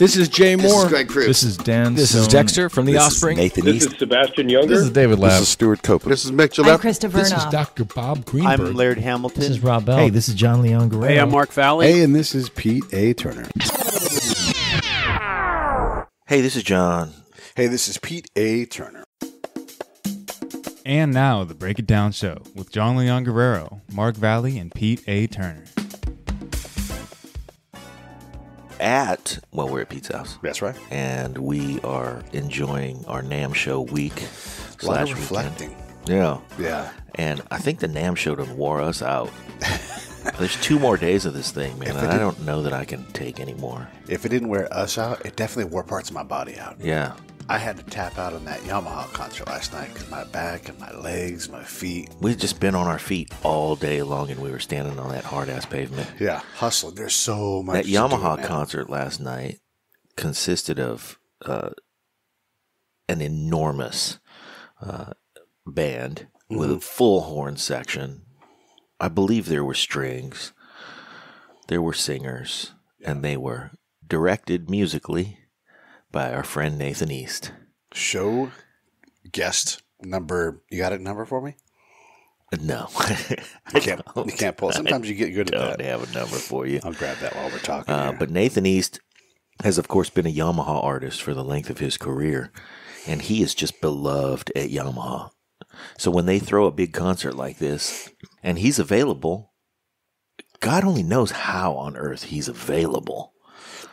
This is Jay This Moore. is Greg Cruz. This is Dan. This is Dexter from The This is Offspring. Nathan This East. is Sebastian Younger. This is David This is Stewart Copeland. This is Mick I'm Gillette. Krista This is Dr. Bob Greenberg. I'm Laird Hamilton. This is Rob Bell. Hey, this is Jon Leon Guerrero. Hey, I'm Mark Valley. Hey, and this is Pete A. Turner. Hey, this is Jon. Hey, this is Pete A. Turner. And now, the Break It Down Show with Jon Leon Guerrero, Mark Valley, and Pete A. Turner. At, well, we're at Pete's house. That's right. And we are enjoying our NAMM show week A lot of slash weekend. reflecting. Yeah. Yeah. And I think the NAMM show done wore us out. There's two more days of this thing, man, and I don't know that I can take any more. If it didn't wear us out, it definitely wore parts of my body out. Yeah. I had to tap out on that Yamaha concert last night because my back and my legs, my feet. We've just been on our feet all day long, and we were standing on that hard ass pavement. Yeah, hustling. There's so much. That do, Yamaha man. concert last night consisted of uh, an enormous uh, band with a Mhm. full horn section. I believe there were strings, there were singers, and they were directed musically by our friend Nathan East. Show guest number. You got a number for me? No, You can't. You can't pull. Sometimes you get good I at don't have a number for you. I'll grab that while we're talking. Uh, but Nathan East has, of course, been a Yamaha artist for the length of his career, and he is just beloved at Yamaha. So when they throw a big concert like this, and he's available, God only knows how on earth he's available.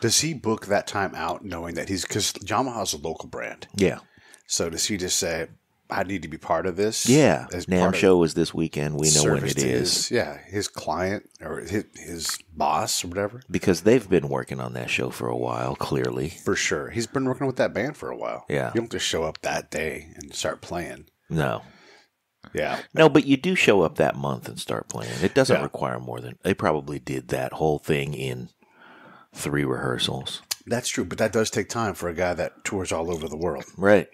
Does he book that time out knowing that he's because Yamaha's a local brand? Yeah, So does he just say, "I need to be part of this"? yeah. as NAMM show is this weekend. We know when it is his- yeah, his client or his, his boss or whatever. because they've been working on that show for a while. Clearly, For sure, he's been working with that band for a while. Yeah. you don't just show up that day and start playing. no, Yeah, no. But you do show up that month and start playing. It doesn't Yeah. require more than they probably did that whole thing in three rehearsals. that's true. But that does take time for a guy that tours all over the world. Right.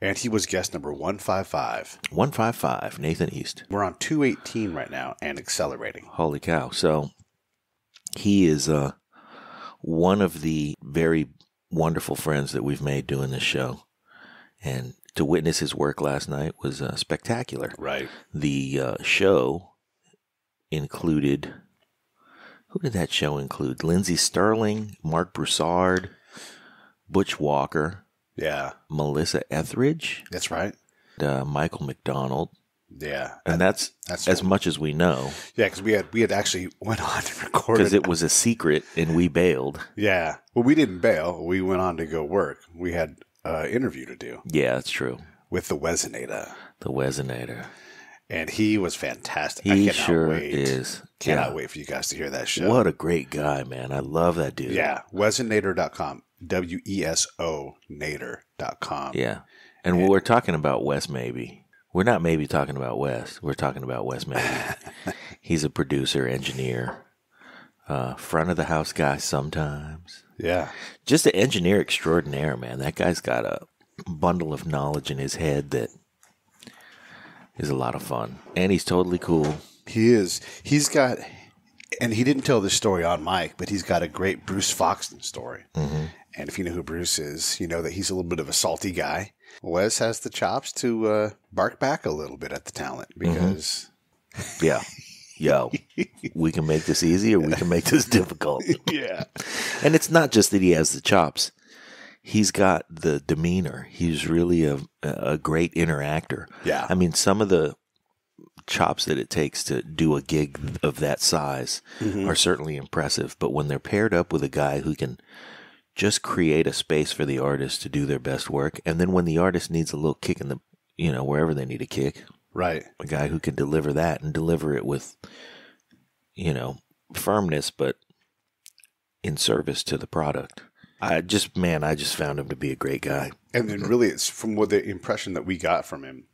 And he was guest number one five five. 155, Nathan East. We're on two eighteen right now and accelerating. Holy cow. So he is uh, one of the very wonderful friends that we've made doing this show. And to witness his work last night was uh, spectacular. Right. The uh, show included. Who did that show include? Lindsey Stirling, Marc Broussard, Butch Walker, Yeah, Melissa Etheridge, that's right. uh, Michael McDonald. Yeah, And that's, that's as much as we know. yeah because we had we had actually went on to record because it was a secret and we bailed. Yeah. Well, we didn't bail. We went on to go work. We had an interview to do Yeah, that's true. with the Wesonator, The Wesonator. And he was fantastic. I He cannot sure wait. is. Cannot Yeah. wait for you guys to hear that show. What a great guy, man. I love that dude. yeah. Wesonator.com. W E S O Nader.com. Yeah. And we're talking about Wes Maebe. We're not maybe talking about Wes. We're talking about Wes Maebe. He's a producer, engineer, uh, front of the house guy sometimes. Yeah. Just an engineer extraordinaire, man. That guy's got a bundle of knowledge in his head that is a lot of fun. And he's totally cool. He is. He's got, and he didn't tell this story on mic, but he's got a great Bruce Foxton story. Mm-hmm. And if you know who Bruce is, you know that he's a little bit of a salty guy. Wes has the chops to uh, bark back a little bit at the talent Mm-hmm. because, Yeah. Yo, we can make this easy or we can make this difficult. yeah, And it's not just that he has the chops. He's got the demeanor. He's really a a great interactor. Yeah. I mean, some of the chops that it takes to do a gig of that size Mm-hmm. are certainly impressive, but when they're paired up with a guy who can just create a space for the artist to do their best work, and then when the artist needs a little kick in the, you know, wherever they need a kick, right. a guy who can deliver that and deliver it with, you know, firmness, but in service to the product. I just, man, I just found him to be a great guy. And then really, it's from what the impression that we got from him.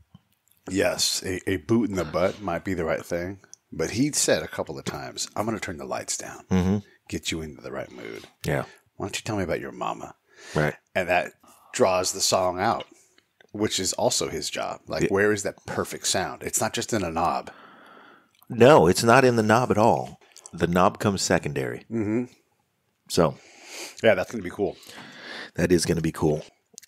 Yes, a, a boot in the butt might be the right thing, but he said a couple of times, "I'm going to turn the lights down, Mm-hmm. get you into the right mood." Yeah. Why don't you tell me about your mama? Right. And that draws the song out, which is also his job. Like, Yeah. where is that perfect sound? It's not just in a knob. No, it's not in the knob at all. The knob comes secondary. Mm-hmm. So Yeah, that's gonna be cool. That is going to be cool.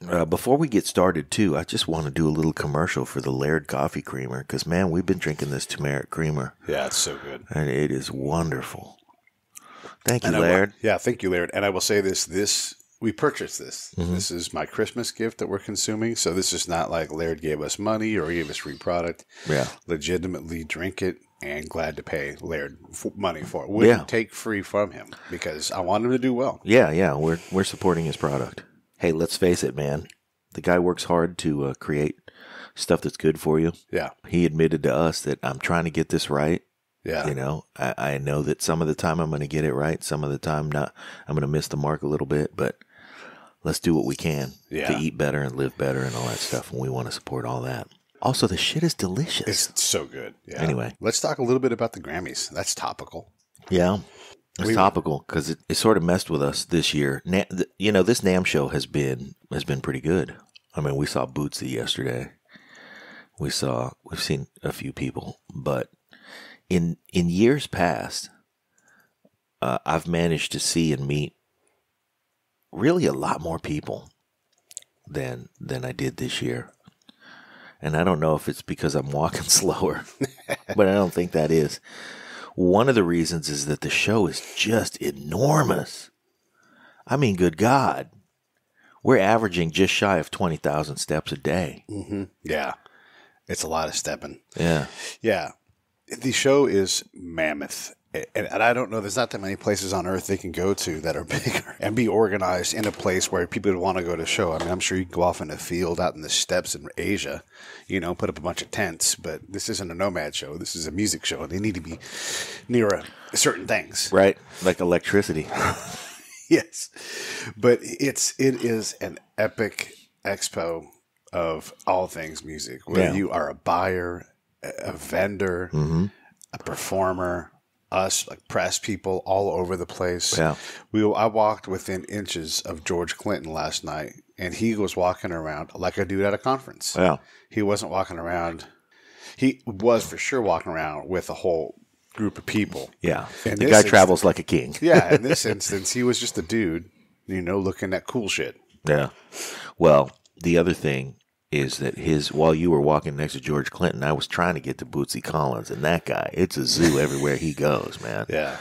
Uh, before we get started, too, I just want to do a little commercial for the Laird Coffee Creamer because, man, we've been drinking this turmeric creamer Yeah, it's so good. and it is wonderful. Thank you, And I will- Laird. yeah, thank you, Laird. And I will say this: this we purchased this. Mm-hmm. This is my Christmas gift that we're consuming. So this is not like Laird gave us money or gave us free product. Yeah. legitimately drink it and glad to pay Laird f- money for it. Wouldn't Yeah. take free from him because I want him to do well. Yeah, yeah, we're we're supporting his product. Hey, let's face it, man. The guy works hard to uh, create stuff that's good for you. Yeah, He admitted to us that I'm trying to get this right. yeah, You know, I, I know that some of the time I'm going to get it right, some of the time not. I'm going to miss the mark a little bit, but let's do what we can Yeah. to eat better and live better and all that stuff. And we want to support all that. Also, the shit is delicious. it's so good. Yeah. Anyway. let's talk a little bit about the Grammys. That's topical. Yeah. It's We- topical because it, it sort of messed with us this year. Na- th- you know, this NAMM show has been has been pretty good. I mean, we saw Bootsy yesterday. We saw we've seen a few people, but in in years past, uh, I've managed to see and meet really a lot more people than than I did this year. And I don't know if it's because I'm walking slower, but I don't think that is. One of the reasons is that the show is just enormous. I mean, good God. We're averaging just shy of 20,000 steps a day. hmm Yeah, it's a lot of stepping. Yeah. Yeah, the show is mammoth. And, and I don't know, there's not that many places on earth they can go to that are bigger and be organized in a place where people would want to go to show. I mean, I'm sure you can go off in a field out in the steppes in Asia, you know, put up a bunch of tents, but this isn't a nomad show. This is a music show. and They need to be near a, certain things. Right? Like electricity. yes, but it's it is an epic expo of all things music. Whether Yeah. you are a buyer, a, a vendor, Mm-hmm. a performer, us like press people all over the place. Yeah. we I walked within inches of George Clinton last night, and he was walking around like a dude at a conference. Yeah. He wasn't walking around. He was for sure walking around with a whole group of people. Yeah. In the guy instance- travels like a king. Yeah, in this instance, he was just a dude, you know, looking at cool shit. Yeah. Well, the other thing is that his while you were walking next to George Clinton, I was trying to get to Bootsy Collins, and that guy, it's a zoo everywhere he goes, man. Yeah,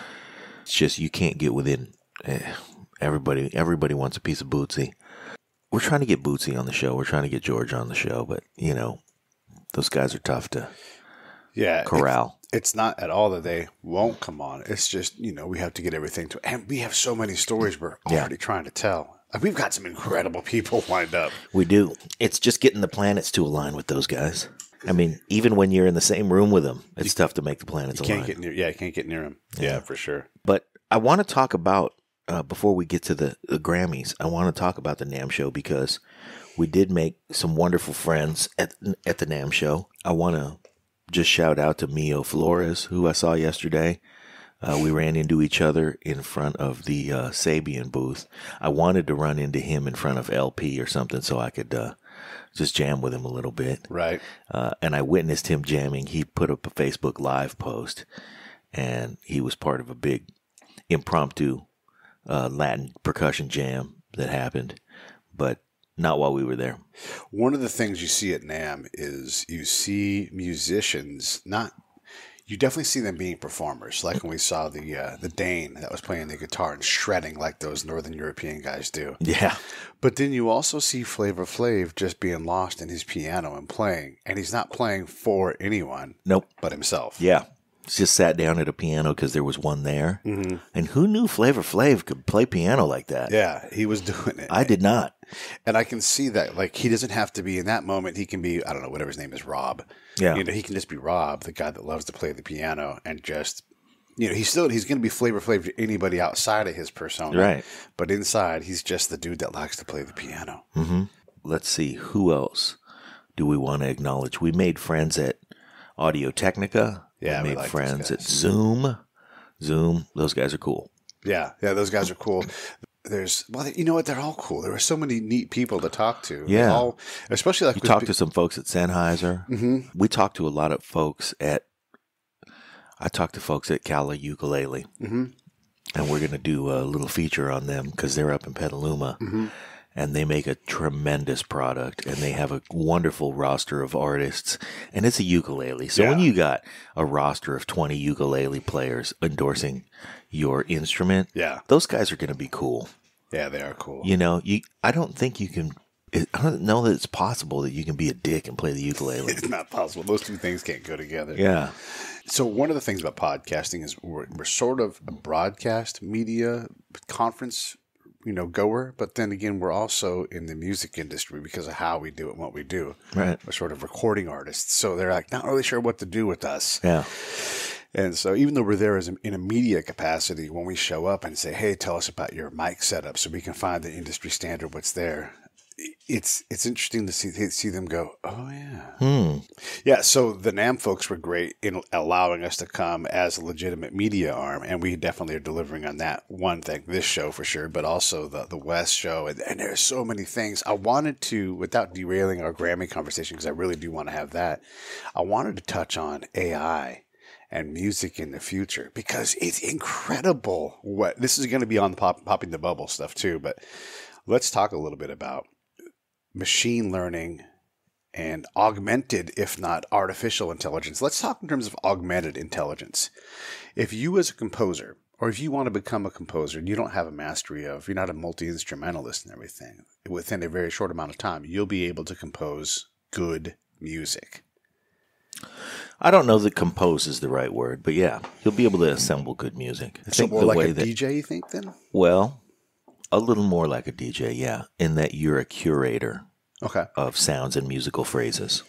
It's just you can't get within. Eh, everybody, everybody wants a piece of Bootsy. We're trying to get Bootsy on the show. We're trying to get George on the show, but you know, those guys are tough to yeah. corral. It's, it's not at all that they won't come on. It's just you know we have to get everything to, and we have so many stories we're Yeah. already trying to tell. We've got some incredible people lined up. We do. It's just getting the planets to align with those guys. I mean, even when you're in the same room with them, it's tough to make the planets You align. can't get near. Yeah, you can't get near him. Yeah, for sure. But I want to talk about uh, before we get to the, the Grammys. I want to talk about the NAMM Show because we did make some wonderful friends at at the NAMM Show. I want to just shout out to Mio Flores, who I saw yesterday. Uh, we ran into each other in front of the uh, Sabian booth. I wanted to run into him in front of LP or something so I could uh, just jam with him a little bit Right. uh, and I witnessed him jamming. He put up a Facebook Live post, and he was part of a big impromptu uh, Latin percussion jam that happened, but not while we were there. One of the things you see at NAMM is you see musicians not. You definitely see them being performers, like when we saw the uh, the Dane that was playing the guitar and shredding like those Northern European guys do. Yeah, But then you also see Flavor Flav just being lost in his piano and playing, and he's not playing for anyone nope. but himself. Yeah, just sat down at a piano because there was one there, mm-hmm. and who knew Flavor Flav could play piano like that? Yeah, he was doing it. I did not. And I can see that. Like he doesn't have to be in that moment. He can be I don't know whatever his name is, Rob. Yeah. you know he can just be Rob, the guy that loves to play the piano, and just you know he's still he's going to be flavor flavor to anybody outside of his persona, Right. But inside, he's just the dude that likes to play the piano. Mm-hmm. let's see who else do we want to acknowledge we made friends at audio technica Yeah, we we made those friends at zoom zoom those guys are cool Yeah, yeah, those guys are cool. There's well, you know what? They're all cool. There were so many neat people to talk to. Yeah. all, especially like we with talked to some folks at sennheiser Mhm. we talked to a lot of folks at i talked to folks at Kala ukulele Mhm. and we're going to do a little feature on them because they're up in Petaluma. Mm-hmm. And they make a tremendous product, and they have a wonderful roster of artists, and it's a ukulele. So when you got a roster of twenty ukulele players endorsing your instrument, Yeah. those guys are going to be cool. Yeah, they are cool. You know, you I don't think you can. I don't know that it's possible that you can be a dick and play the ukulele. It's not possible. Those two things can't go together. Yeah, So one of the things about podcasting is we're, we're sort of a broadcast media conference, you know, goer, but then again, we're also in the music industry because of how we do it and what we do. Right. We're sort of recording artists, so they're like not really sure what to do with us. yeah, And so even though we're there as a, in a media capacity, when we show up and say, "Hey, tell us about your mic setup," so we can find the industry standard, what's there. It's it's interesting to see see them go. Oh yeah, hmm. yeah, so the NAMM folks were great in allowing us to come as a legitimate media arm, and we definitely are delivering on that one thing, this show for sure, but also the the Wes show, and, and there's so many things. I wanted to, without derailing our Grammy conversation, because I really do want to have that, I wanted to touch on AI and music in the future because it's incredible what this is going to be on the pop, popping the bubble stuff too. But let's talk a little bit about machine learning and augmented, if not artificial intelligence. Let's talk in terms of augmented intelligence. If you, as a composer, or if you want to become a composer and you don't have a mastery of, you're not a multi instrumentalist and everything, within a very short amount of time, you'll be able to compose good music. I don't know that compose is the right word, but yeah, you'll be able to assemble good music. I So think more the like way a that DJ, you think then? well, a little more like a DJ, yeah, in that you're a curator Okay. of sounds and musical phrases,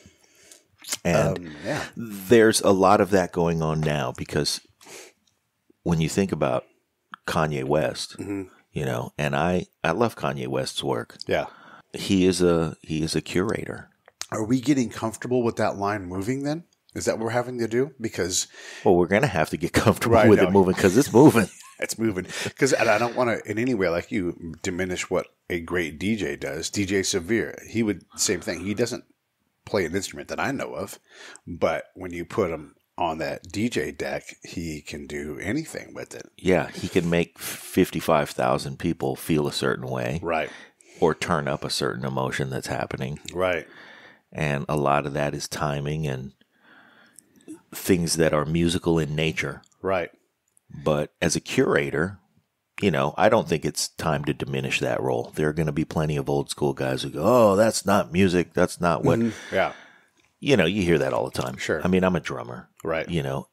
and Um, yeah. there's a lot of that going on now because when you think about Kanye West, Mhm. you know, and I I love Kanye West's work. Yeah. He is a he is a curator. Are we getting comfortable with that line moving then? Is that what we're having to do? Because Well, we're gonna have to get comfortable Right, with no. it moving because it's moving. it's moving. Because I don't want to in any way, like you, diminish what a great DJ does. DJ Severe, he would same thing. He doesn't play an instrument that I know of, but when you put him on that DJ deck, he can do anything with it. Yeah, he can make fifty five thousand people feel a certain way Right. or turn up a certain emotion that's happening. Right. And a lot of that is timing and things that are musical in nature. Right. But as a curator, you know, I don't think it's time to diminish that role. There are going to be plenty of old school guys who go, "Oh, that's not music. That's not what." Mm-hmm. Yeah. You know, you hear that all the time. Sure. I mean, I'm a drummer. Right. You know,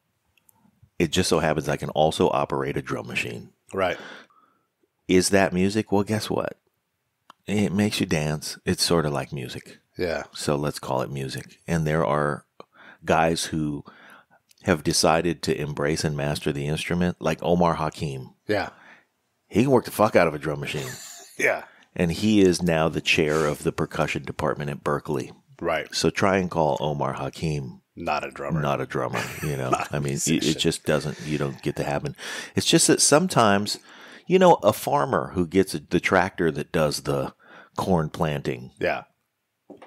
it just so happens I can also operate a drum machine. Right. Is that music? Well, guess what? It makes you dance. It's sort of like music. Yeah. So let's call it music. And there are guys who have decided to embrace and master the instrument, like Omar Hakim. Yeah. He can work the fuck out of a drum machine. Yeah. and he is now the chair of the percussion department at Berklee. Right. So try and call Omar Hakim Not a drummer. not a drummer. You know, I mean, it, it just doesn't. You don't get to happen. It's just that sometimes, you know, a farmer who gets a, the tractor that does the corn planting yeah.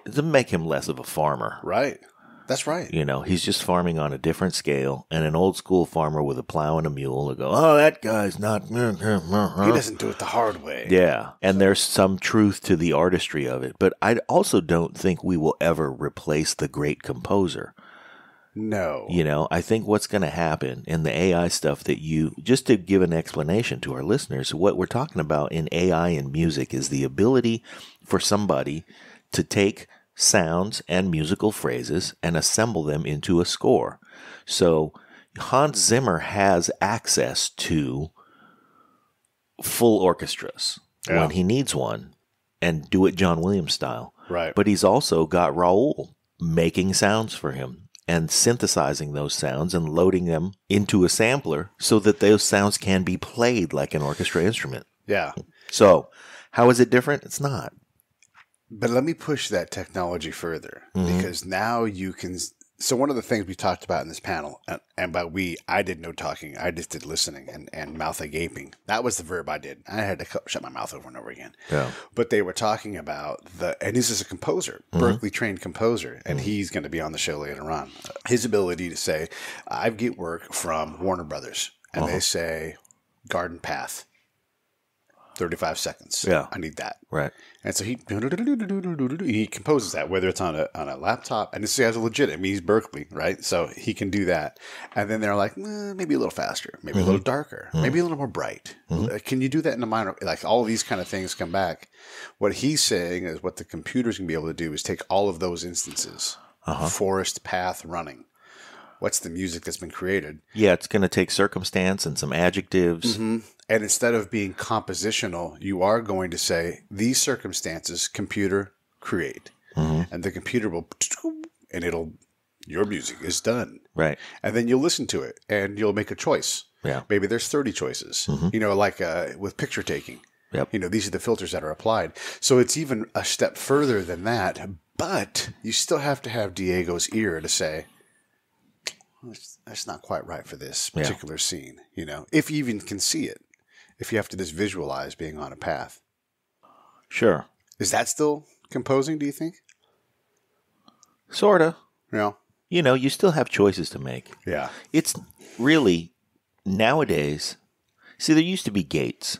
doesn't make him less of a farmer. Right. That's right. You know, he's just farming on a different scale. And an old school farmer with a plow and a mule will go, "Oh, that guy's not." He doesn't do it the hard way. Yeah, and there's some truth to the artistry of it, but I also don't think we will ever replace the great composer. No. You know, I think what's going to happen in the AI stuff that you, just to give an explanation to our listeners, what we're talking about in AI and music is the ability for somebody to take sounds and musical phrases and assemble them into a score. So Hans Zimmer has access to full orchestras Yeah. when he needs one and do it John Williams style. Right. But he's also got Raul making sounds for him and synthesizing those sounds and loading them into a sampler so that those sounds can be played like an orchestra instrument. yeah. So, how is it different? It's not. But let me push that technology further Mhm. because now you can. So one of the things we talked about in this panel, and, and by we, I did no talking. I just did listening and, and mouth gaping. That was the verb I did. I had to shut my mouth over and over again. Yeah. But they were talking about the, and this is a composer, mm-hmm. Berklee trained composer, and mm-hmm. he's going to be on the show later on. His ability to say, I get work from Warner Brothers, and they uh-huh. say, garden path. 35 seconds. Yeah. I need that. Right. And so he he composes that, whether it's on a on a laptop, and this guy's a legit. I mean, he's Berklee, right? So he can do that. And then they're like, eh, maybe a little faster, maybe a little darker, maybe a little more bright. Uh, Can you do that in a minor? Like all of these kind of things come back. What he's saying is what the computer's gonna be able to do is take all of those instances, forest path running. What's the music that's been created? Yeah, it's going to take circumstance and some adjectives. And instead of being compositional, you are going to say, these circumstances, computer, create. And the computer will, and it'll, your music is done. Right. And then you'll listen to it and you'll make a choice. Yeah. Maybe there's 30 choices, you know, like uh, with picture taking. Yep. You know, these are the filters that are applied. So it's even a step further than that, but you still have to have Diego's ear to say, that's, not quite right for this Yeah. particular scene, you know, if you even can see it, if you have to just visualize being on a path. Sure. Is that still composing, do you think? Sort of. Yeah. You know, you still have choices to make. Yeah. It's really nowadays. See, there used to be gates.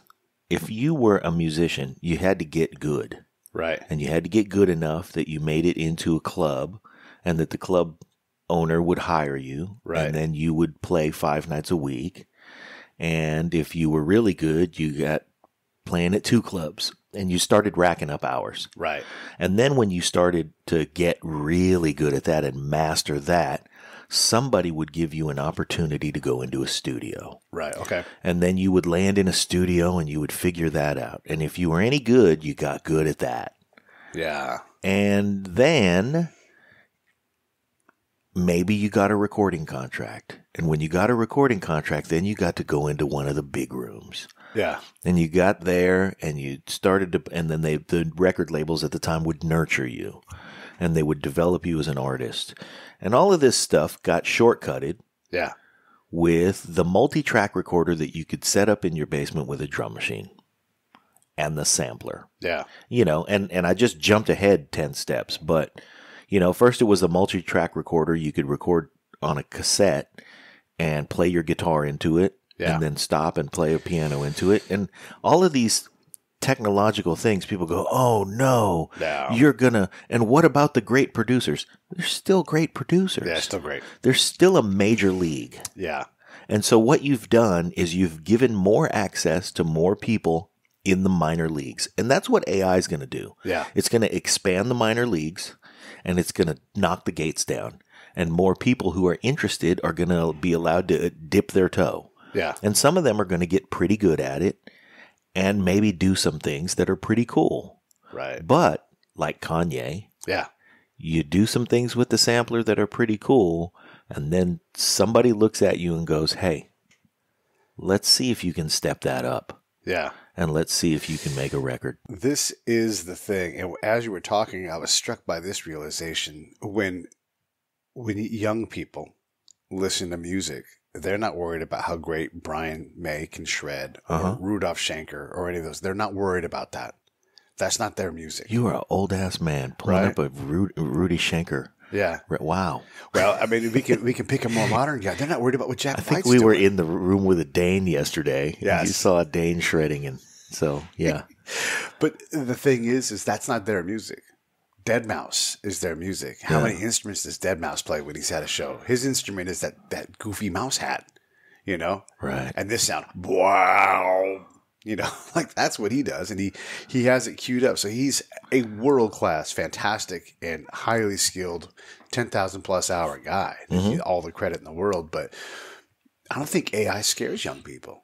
If you were a musician, you had to get good. Right. and you had to get good enough that you made it into a club and that the club owner would hire you Right. and then you would play five nights a week and if you were really good you got playing at two clubs and you started racking up hours Right. and then when you started to get really good at that and master that somebody would give you an opportunity to go into a studio Right. Okay. and then you would land in a studio and you would figure that out and if you were any good you got good at that Yeah. and then maybe you got a recording contract. And when you got a recording contract, then you got to go into one of the big rooms. Yeah. And you got there and you started to, and then they, the record labels at the time would nurture you and they would develop you as an artist. And all of this stuff got shortcutted Yeah. with the multi track recorder that you could set up in your basement with a drum machine and the sampler Yeah. you know, and, and I just jumped ahead 10 steps. But, you know, first it was a multi track recorder. You could record on a cassette and play your guitar into it Yeah. and then stop and play a piano into it. And all of these technological things, people go, oh no, No. you're gonna, and what about the great producers? They're still great producers. Yeah. Still great. There's still a major league. Yeah. And so what you've done is you've given more access to more people in the minor leagues. And that's what AI is going to do. Yeah. It's going to expand the minor leagues and it's going to knock the gates down. And more people who are interested are going to be allowed to dip their toe. Yeah. And some of them are going to get pretty good at it and maybe do some things that are pretty cool. Right. But like Kanye, Yeah. you do some things with the sampler that are pretty cool, and then somebody looks at you and goes, Hey, let's see if you can step that up, Yeah. and let's see if you can make a record. This is the thing. And as you were talking, I was struck by this realization when when young people listen to music, they're not worried about how great Brian May can shred or Uh-huh. Rudolf Schenker or any of those. They're not worried about that. That's not their music. You are an old ass man pulling Right. up a Ru- Rudy Schenker. Yeah. Wow. Well, I mean, we can we can pick a more modern guy. They're not worried about what Jack I think White's we were doing. in the room with a Dane yesterday. Yeah, You saw a Dane shredding, and so, yeah. But the thing is, is that's not their music. Deadmau5 is their music. How Yeah. many instruments does Deadmau5 play when he's at a show? His instrument is that that goofy mouse hat, you know. Right. And this sound, wow, you know, like that's what he does, and he he has it queued up. So he's a world class, fantastic, and highly skilled, ten thousand plus hour guy. Mm-hmm. All the credit in the world, but I don't think AI scares young people.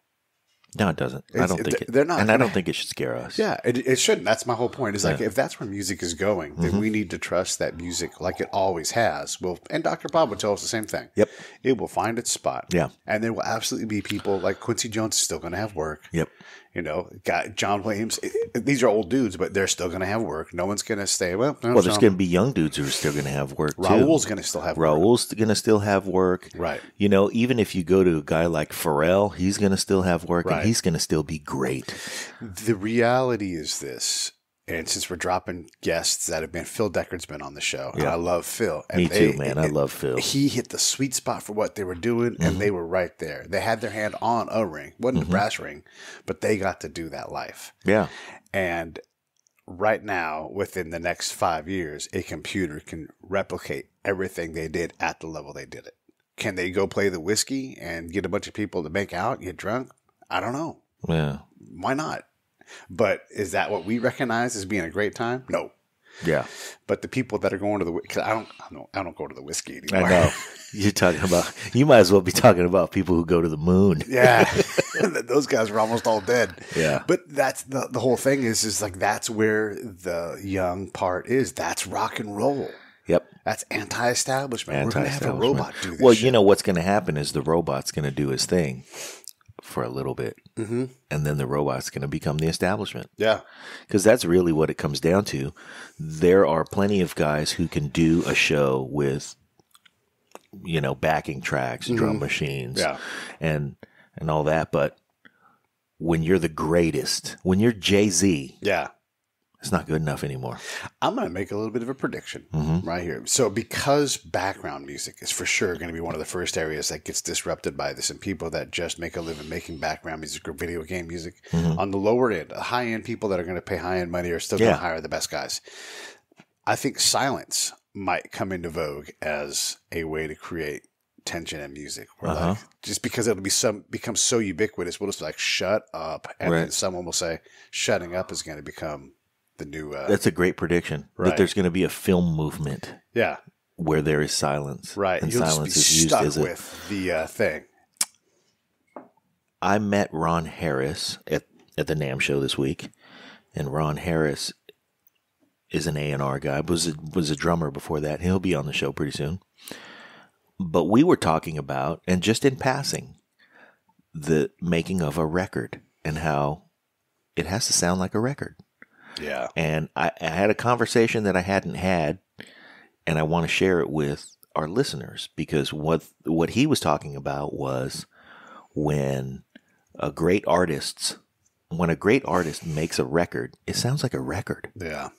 No, it doesn't. I don't think it. they're not And I don't think it should scare us. Yeah, it, it shouldn't. That's my whole point. Is like if that's where music is going, then Mm-hmm. we need to trust that music, like it always has, will. And Dr. Bob would tell us the same thing. Yep. it will find its spot. Yeah. and there will absolutely be people like Quincy Jones is still going to have work. Yep. You know, got John Williams. it- these are old dudes, but they're still going to have work. No one's going to stay. Well, no, Well, there's going to be young dudes who are still going to have work. Raul's going to still have work. Raul's going to still have work. Right. You know, even if you go to a guy like Pharrell, he's going to still have work Right. and he's going to still be great. The reality is this: And since we're dropping guests that have been, Phil Deckard's been on the show. And Yeah. I love Phil. And Me they- too, man. I love Phil. He hit the sweet spot for what they were doing, and they mm-hmm. were right there. They had their hand on a ring, wasn't a mm-hmm. brass ring, but they got to do that life. Yeah. And right now, within the next five years, a computer can replicate everything they did at the level they did it. Can they go play the whiskey and get a bunch of people to make out, get drunk? I don't know. Yeah. Why not? But is that what we recognize as being a great time? No. Yeah. But the people that are going to the because I don't, I don't I don't go to the whiskey anymore. I know. You're talking about, you might as well be talking about people who go to the moon. yeah, those guys were almost all dead. Yeah. But that's the the whole thing is is like that's where the young part is. That's rock and roll. Yep. That's anti-establishment. We're gonna have a robot do this. Well, shit. you know what's going to happen is the robot's going to do his thing for a little bit, Mm-hmm. and then the robot's going to become the establishment. Yeah. Because that's really what it comes down to. There are plenty of guys who can do a show with, you know, backing tracks, drum machines, Mm-hmm. Yeah. and and all that. But when you're the greatest, when you're Jay Z, Yeah. It's not good enough anymore. I'm going to make a little bit of a prediction Mm-hmm. right here. So, because background music is for sure going to be one of the first areas that gets disrupted by this, and people that just make a living making background music or video game music on the lower end, high end people that are going to pay high end money are still going to hire the best guys. I think silence might come into vogue as a way to create tension in music. Where Uh-huh. like, just because it'll be some become so ubiquitous, we'll just be like shut up, and then someone will say shutting up is going to become the new. Uh, That's a great prediction. Right. That there's going to be a film movement yeah, where there is silence, Right. And You'll silence is used as a. with the uh, thing. I met Ron Harris at at the NAMM show this week, and Ron Harris is an A and R guy. was a, was a drummer before that. He'll be on the show pretty soon. But we were talking about, and just in passing, the making of a record and how it has to sound like a record. Yeah. And I, I had a conversation that I hadn't had, and I want to share it with our listeners because what what he was talking about was when a great artist's when a great artist makes a record, it sounds like a record. Yeah.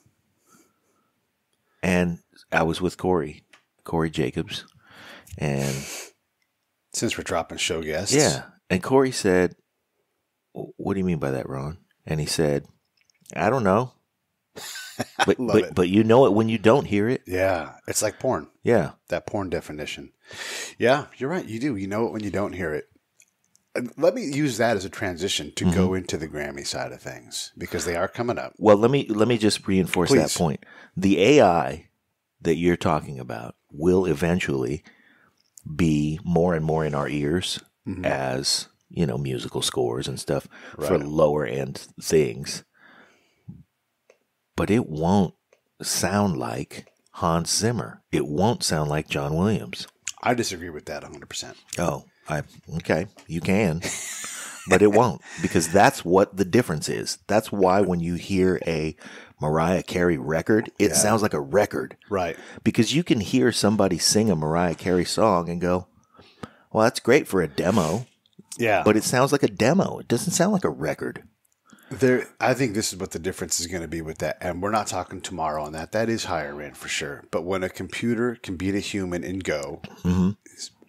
And I was with Cori, Cori Jacobs, and Since we're dropping show guests. yeah, and Cori said, "What do you mean by that, Ron?" And he said, "I don't know." But but it. but you know it when you don't hear it. Yeah. It's like porn, Yeah. that porn definition. Yeah, you're right. You do. You know it when you don't hear it. Let me use that as a transition to go Mm-hmm. into the Grammy side of things because they are coming up. Well, let me let me just reinforce Please. that point. The AI that you're talking about will eventually be more and more in our ears as you know musical scores and stuff for lower end things. But it won't sound like Hans Zimmer. It won't sound like John Williams. I disagree with that 100%. Oh, I okay, you can. but it won't because that's what the difference is. That's why when you hear a Mariah Carey record, it sounds like a record Right. because you can hear somebody sing a Mariah Carey song and go, "Well, that's great for a demo, Yeah. but it sounds like a demo. It doesn't sound like a record." There, I think this is what the difference is going to be with that, and we're not talking tomorrow on that. That is higher end for sure. But when a computer can beat a human in Go, mm-hmm.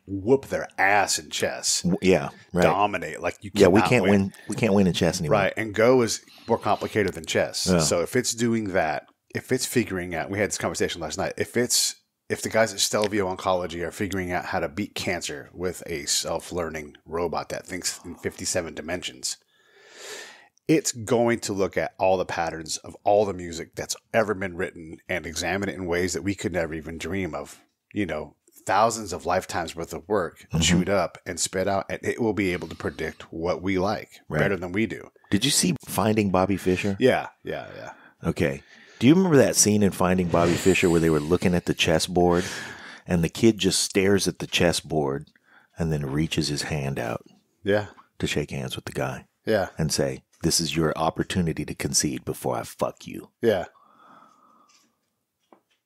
whoop their ass in chess, Yeah, right. dominate like you. yeah, we can't win. We can't win in chess anymore. Right, and Go is more complicated than chess. Yeah. So if it's doing that, if it's figuring out, we had this conversation last night. If it's if the guys at Stelvio Oncology are figuring out how to beat cancer with a self-learning robot that thinks in 57 dimensions, it's going to look at all the patterns of all the music that's ever been written and examine it in ways that we could never even dream of. You know, thousands of lifetimes worth of work mm-hmm. chewed up and spit out, and it will be able to predict what we like Right. better than we do. Did you see Finding Bobby Fischer? Yeah, yeah, yeah. Okay. Do you remember that scene in Finding Bobby Fischer where they were looking at the chessboard and the kid just stares at the chessboard and then reaches his hand out Yeah, to shake hands with the guy yeah, and say, This is your opportunity to concede before I fuck you. yeah.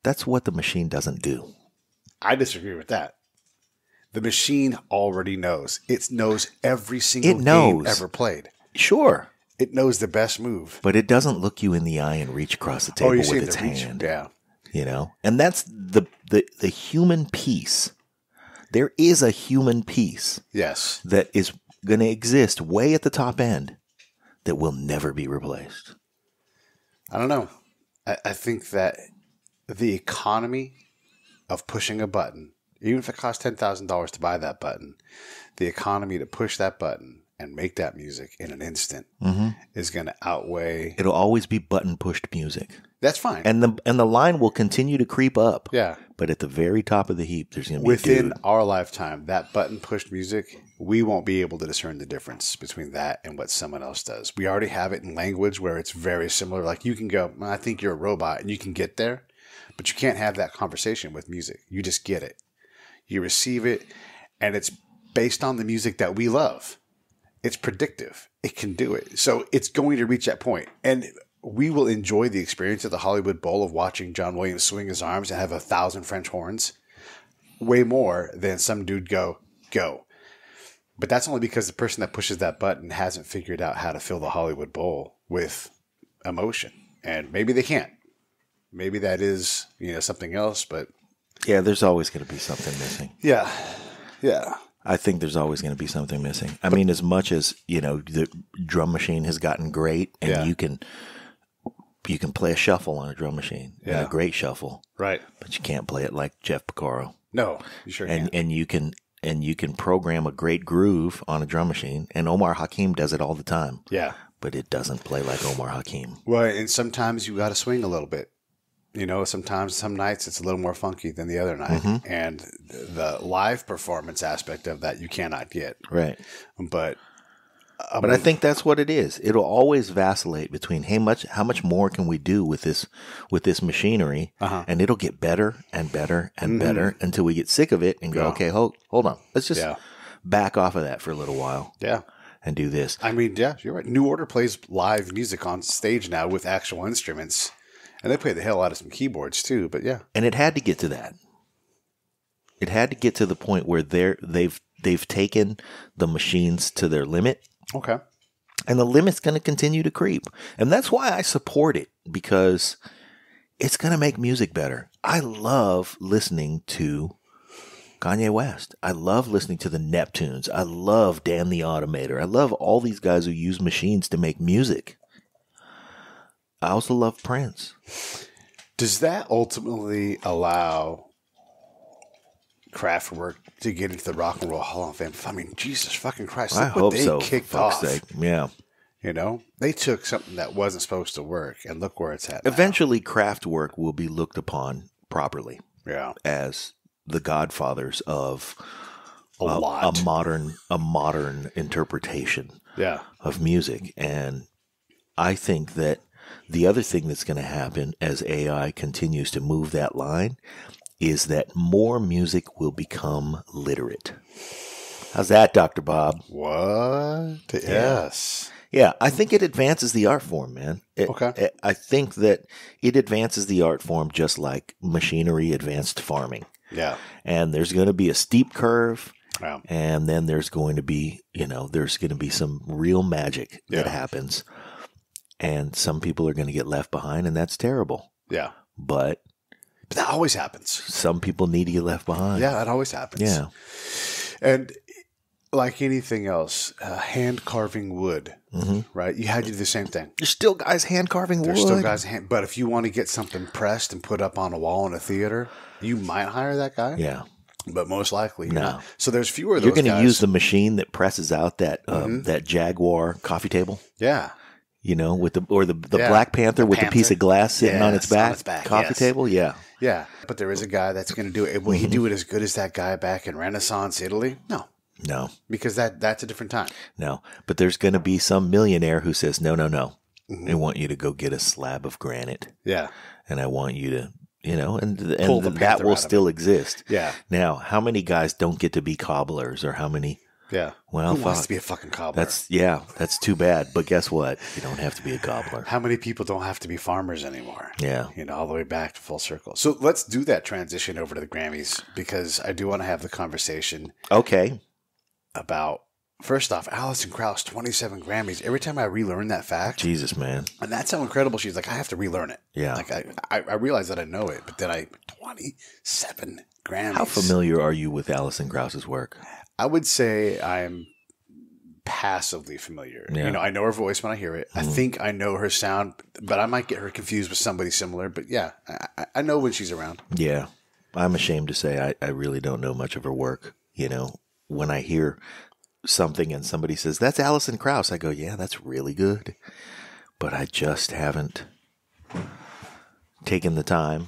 That's what the machine doesn't do. I disagree with that. The machine already knows. It knows every single It knows. game ever played. Sure. It knows the best move. but it doesn't look you in the eye and reach across the oh, table Oh, with its reach? hand. Yeah. You know, and that's the the the human piece. There is a human piece Yes. that is going to exist way at the top end that will never be replaced. I don't know. I, I think that the economy of pushing a button, even if it costs ten thousand dollars to buy that button, the economy to push that button and make that music in an instant mm-hmm. is going to outweigh. It'll always be button pushed music, That's fine. and the and the line will continue to creep up. yeah. But at the very top of the heap, there's going to be a Within dude. our lifetime, that button pushed music, we won't be able to discern the difference between that and what someone else does. We already have it in language where it's very similar. Like you can go, I think you're a robot, and you can get there, but you can't have that conversation with music. You just get it. You receive it, and it's based on the music that we love. It's predictive. It can do it. So it's going to reach that point. And we will enjoy the experience of the Hollywood Bowl of watching John Williams swing his arms and have a thousand French horns way more than some dude go, go. But that's only because the person that pushes that button hasn't figured out how to fill the Hollywood Bowl with emotion. And maybe they can't. Maybe that is, you know, something else, but Yeah, there's always going to be something missing. yeah. Yeah. I think there's always going to be something missing. I mean, as much as you know, the drum machine has gotten great, and Yeah. you can you can play a shuffle on a drum machine, Yeah. a great shuffle, Right. but you can't play it like Jeff Porcaro. No, you sure And can. and you can and you can program a great groove on a drum machine, and Omar Hakim does it all the time, Yeah. but it doesn't play like Omar Hakim. Well, and sometimes you got to swing a little bit. You know, sometimes some nights it's a little more funky than the other night, mm-hmm. and the live performance aspect of that you cannot get. Right. But But I think that's what it is. It'll always vacillate between hey much how much more can we do with this with this machinery, Uh-huh. and it'll get better and better and better until we get sick of it and go Yeah. okay hold hold on let's just Yeah. back off of that for a little while yeah, and do this. I mean, yeah, you're right. New Order plays live music on stage now with actual instruments, and they play the hell out of some keyboards too. But yeah, And it had to get to that. It had to get to the point where they're they've they've taken the machines to their limit okay, and the limit's going to continue to creep. And that's why I support it because it's going to make music better. I love listening to Kanye West. I love listening to the Neptunes. I love Dan the Automator. I love all these guys who use machines to make music. I also love Prince. does that ultimately allow Kraftwerk to get into the Rock and Roll Hall of Fame? I mean, Jesus fucking Christ! I look what hope they so. Kicked off. sake. Yeah. You know, they took something that wasn't supposed to work, and look where it's at. now. Kraftwerk will be looked upon properly yeah, as the godfathers of a lot. a modern a modern interpretation yeah, of music. And I think that the other thing that's going to happen as AI continues to move that line is that more music will become literate. How's that, Dr. Bob? what? Yes. Yeah, I think it advances the art form, man. It- Okay. it- I think that it advances the art form just like machinery advanced farming. Yeah. And there's going to be a steep curve Yeah. and then there's going to be you know there's going to be some real magic that Yeah. happens and some people are going to get left behind and that's terrible Yeah. but But that always happens. some people need to get left behind Yeah, that always happens. yeah And like anything else, uh, hand carving wood, hmm right? You had to do the same thing. there's still guys hand carving wood There's still guys hand, but if you want to get something pressed and put up on a wall in a theater, you might hire that guy. yeah But most likely, No. not. So there's fewer of those you're going to. Mm-hmm. use the machine that presses out that um, that jaguar coffee table yeah. you know with the or the the Yeah, black panther the with the piece of glass sitting on its Yes, on back, its back, coffee yes. table yeah Yeah. But there is a guy that's going to do it. Will Mm-hmm. he do it as good as that guy back in Renaissance Italy? No, no because that that's a different time. No, but there's going to be some millionaire who says, no, no, no. Mm-hmm. I want you to go get a slab of granite Yeah. and I want you to, you know, and, and the that will still exist. Yeah. Now, how many guys don't get to be cobblers or how many? Yeah. Well, Who wants fuck. to be a fucking cobbler? That's, yeah, that's too bad. But guess what? You don't have to be a cobbler. How many people don't have to be farmers anymore? Yeah. You know, all the way back to full circle. So let's do that transition over to the Grammys because I do want to have the conversation Okay. about first off, Alison Krauss, 27 Grammys. Every time I relearn that fact, Jesus, man. and that's how incredible she's like, I have to relearn it. Yeah. Like, I, I, I realize that I know it, but then I, 27 Grammys. How familiar are you with Alison Krauss's work? I would say I'm passively familiar. Yeah. Mm-hmm. You know, I know her voice when I hear it. I think I know her sound, but I might get her confused with somebody similar. But yeah, I, I- know when she's around. Yeah. I'm ashamed to say I, I really don't know much of her work. You know, when I hear something and somebody says, that's Alison Krauss, I go, yeah, that's really good. But I just haven't taken the time.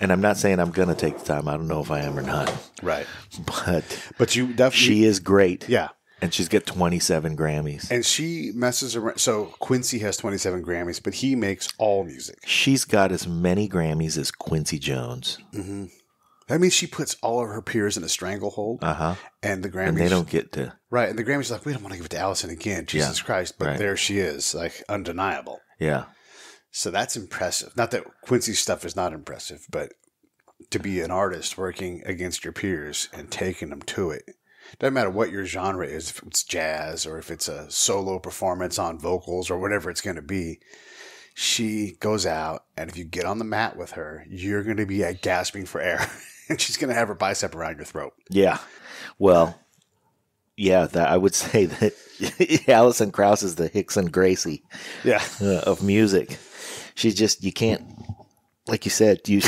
And I'm not saying I'm going to take the time. I don't know if I am or not. Right. But But you definitely. she is great. Yeah. And she's got 27 Grammys. And she messes around. So Quincy has 27 Grammys, but he makes all music. She's got as many Grammys as Quincy Jones. Mm-hmm. That means she puts all of her peers in a stranglehold. Uh huh. and the Grammys. And they don't get to, Right. And the Grammys are like, we don't want to give it to Alison again. Jesus Christ. But Right. there she is, like undeniable. yeah. So that's impressive. Not that Quincy's stuff is not impressive, but to be an artist working against your peers and taking them to it. Doesn't matter what your genre is, if it's jazz or if it's a solo performance on vocals or whatever it's going to be. She goes out, and if you get on the mat with her, you're going to be uh, gasping for air, and she's going to have her bicep around your throat. Yeah. Well, yeah, that I would say that Alison Krauss is the Rickson Gracie Yeah, uh, of music. She's just you can't, like you said, you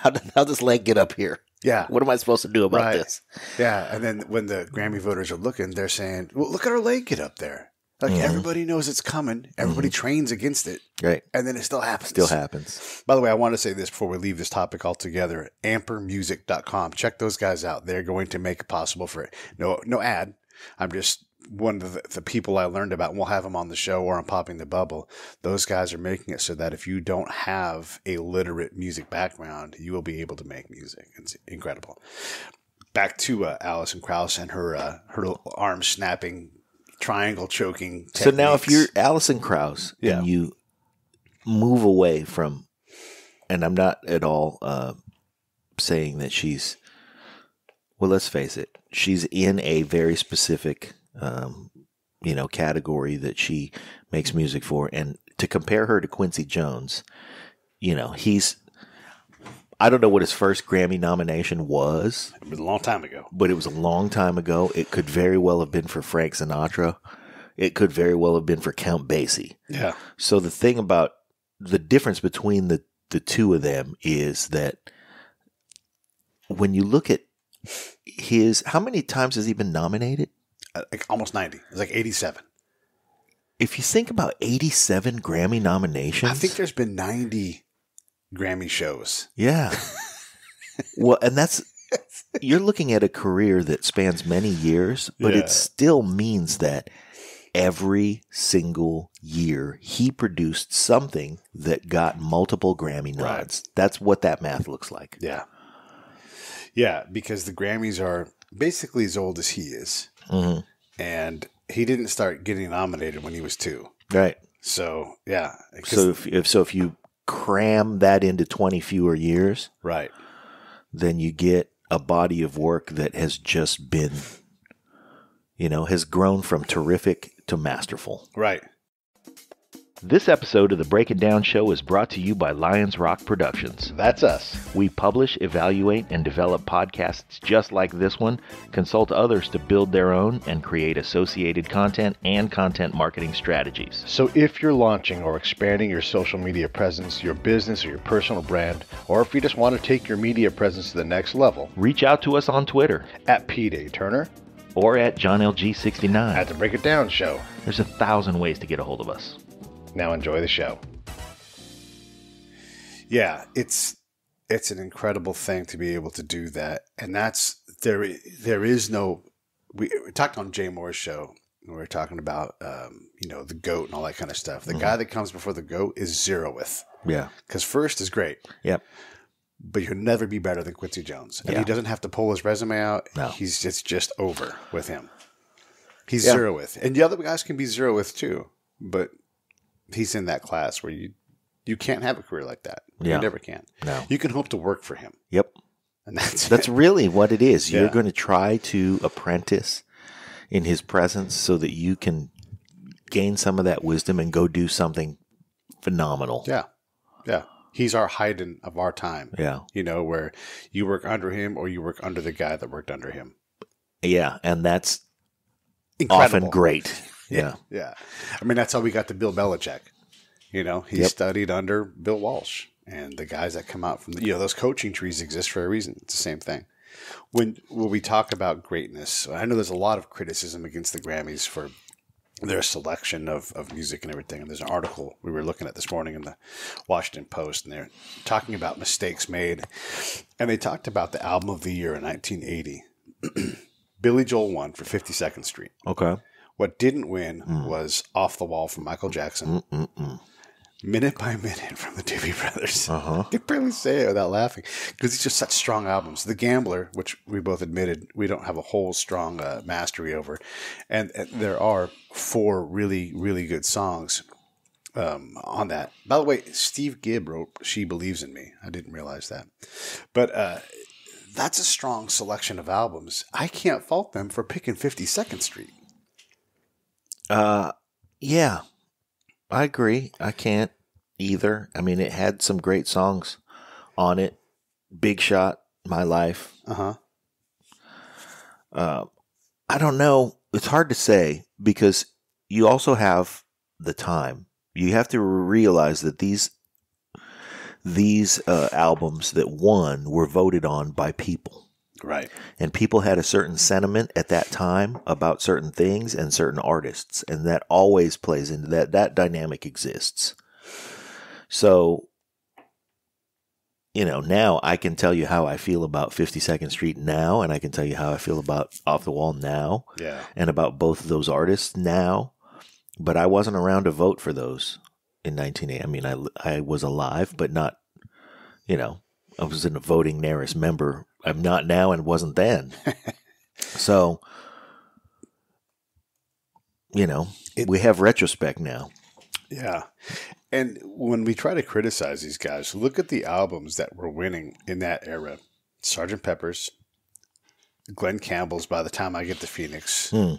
how did how does leg get up here? yeah, What am I supposed to do about Right. this? yeah. And then when the Grammy voters are looking, they're saying, "Well, look at her leg get up there." Like Mhm. everybody knows it's coming. Everybody trains against it. Right, and then it still happens. still happens. By the way, I want to say this before we leave this topic altogether. Ampermusic.com. Check those guys out. They're going to make it possible for it. No, no ad. I'm just one of the, the people I learned about. And we'll have them on the show or on Popping the Bubble. Those guys are making it so that if you don't have a literate music background, you will be able to make music. It's incredible. Back to uh, Alison Krauss and her uh, her arm snapping, triangle choking. So now, if you're Alison Krauss Yeah. and you move away from, and I'm not at all uh, saying that she's, well, let's face it, she's in a very specific, um, you know, category that she makes music for, and to compare her to Quincy Jones, you know, he's. I don't know what his first Grammy nomination was, it was a long time ago. but it was a long time ago. It could very well have been for Frank Sinatra. It could very well have been for Count Basie. Yeah. So the thing about the difference between the the two of them is that when you look at his how many times has he been nominated? Uh, Like almost 90. It's like 87. If you think about 87 Grammy nominations, I think there's been 90 Grammy shows. Yeah. well, and that's you're looking at a career that spans many years, but Yeah. it still means that every single year he produced something that got multiple Grammy Right. nods. That's what that math looks like. Yeah. Yeah, because the Grammys are basically as old as he is. Hmm And he didn't start getting nominated when he was two. Right. So, yeah. So if, if so, if you cram that into 20 fewer years, right. then you get a body of work that has just been, you know, has grown from terrific to masterful. Right. This episode of the Break It Down Show is brought to you by Lions Rock Productions. That's us. We publish, evaluate, and develop podcasts just like this one, consult others to build their own, and create associated content and content marketing strategies. So if you're launching or expanding your social media presence, your business or your personal brand, or if you just want to take your media presence to the next level, Reach out to us on Twitter at P Turner or at JohnLG69. at the Break It Down Show. There's a thousand ways to get a hold of us. Now enjoy the show. Yeah, it's it's an incredible thing to be able to do that, and that's there. There is no. We, we talked on Jay Mohr's show. We were talking about um, you know the goat and all that kind of stuff. The guy that comes before the goat is zeroth Yeah. because first is great, Yep. but you'll never be better than Quincy Jones, and Yeah. he doesn't have to pull his resume out. No. he's it's just over with him. He's Yeah. with, and the other guys can be zero with too, but he's in that class where you you can't have a career like that. Yeah. You never can. No. You can hope to work for him, Yep. and that's That's it. really what it is. You're going to try to apprentice in his presence so that you can gain some of that wisdom and go do something phenomenal. Yeah. Yeah. He's our Haydn of our time. Yeah. You know, where you work under him or you work under the guy that worked under him. Yeah, and that's Incredible. often great. Yeah. Yeah. I mean, that's how we got to Bill Belichick. You know, he Yep. studied under Bill Walsh. And the guys that come out from, the, you know, those coaching trees exist for a reason. It's the same thing. When, when we talk about greatness, I know there's a lot of criticism against the Grammys for their selection of, of music and everything. And there's an article we were looking at this morning in the Washington Post, and they're talking about mistakes made. And they talked about the album of the year in 1980. Billy Joel won for 52nd Street. Okay. What didn't win was Off the Wall from Michael Jackson. Minute by Minute from the Doobie Brothers. Uh-huh. I can barely say it without laughing because these just such strong albums. The Gambler, which we both admitted we don't have a whole strong uh, mastery over, and, and there are four really, really good songs um, on that. By the way, Steve Gibb wrote "She Believes in Me." I didn't realize that, but uh, that's a strong selection of albums. I can't fault them for picking Fifty Second Street. Uh yeah. I agree. I can't either. I mean, it had some great songs on it. Big Shot, My Life. Uh huh. Uh, I don't know. It's hard to say because you also have the time. You have to realize that these these uh, albums that won were voted on by people. Right. and people had a certain sentiment at that time about certain things and certain artists and that always plays into that that dynamic exists so you know now i can tell you how i feel about 52nd street now and i can tell you how i feel about off the wall now Yeah. and about both of those artists now but i wasn't around to vote for those in 1980 i mean i, I was alive but not you know i was in a voting NARAS member i'm not now and wasn't then so you know It- we have retrospect now Yeah. And when we try to criticize these guys, look at the albums that were winning in that era. Sergeant Pepper's, Glen Campbell's By the Time I Get to Phoenix, Hmm.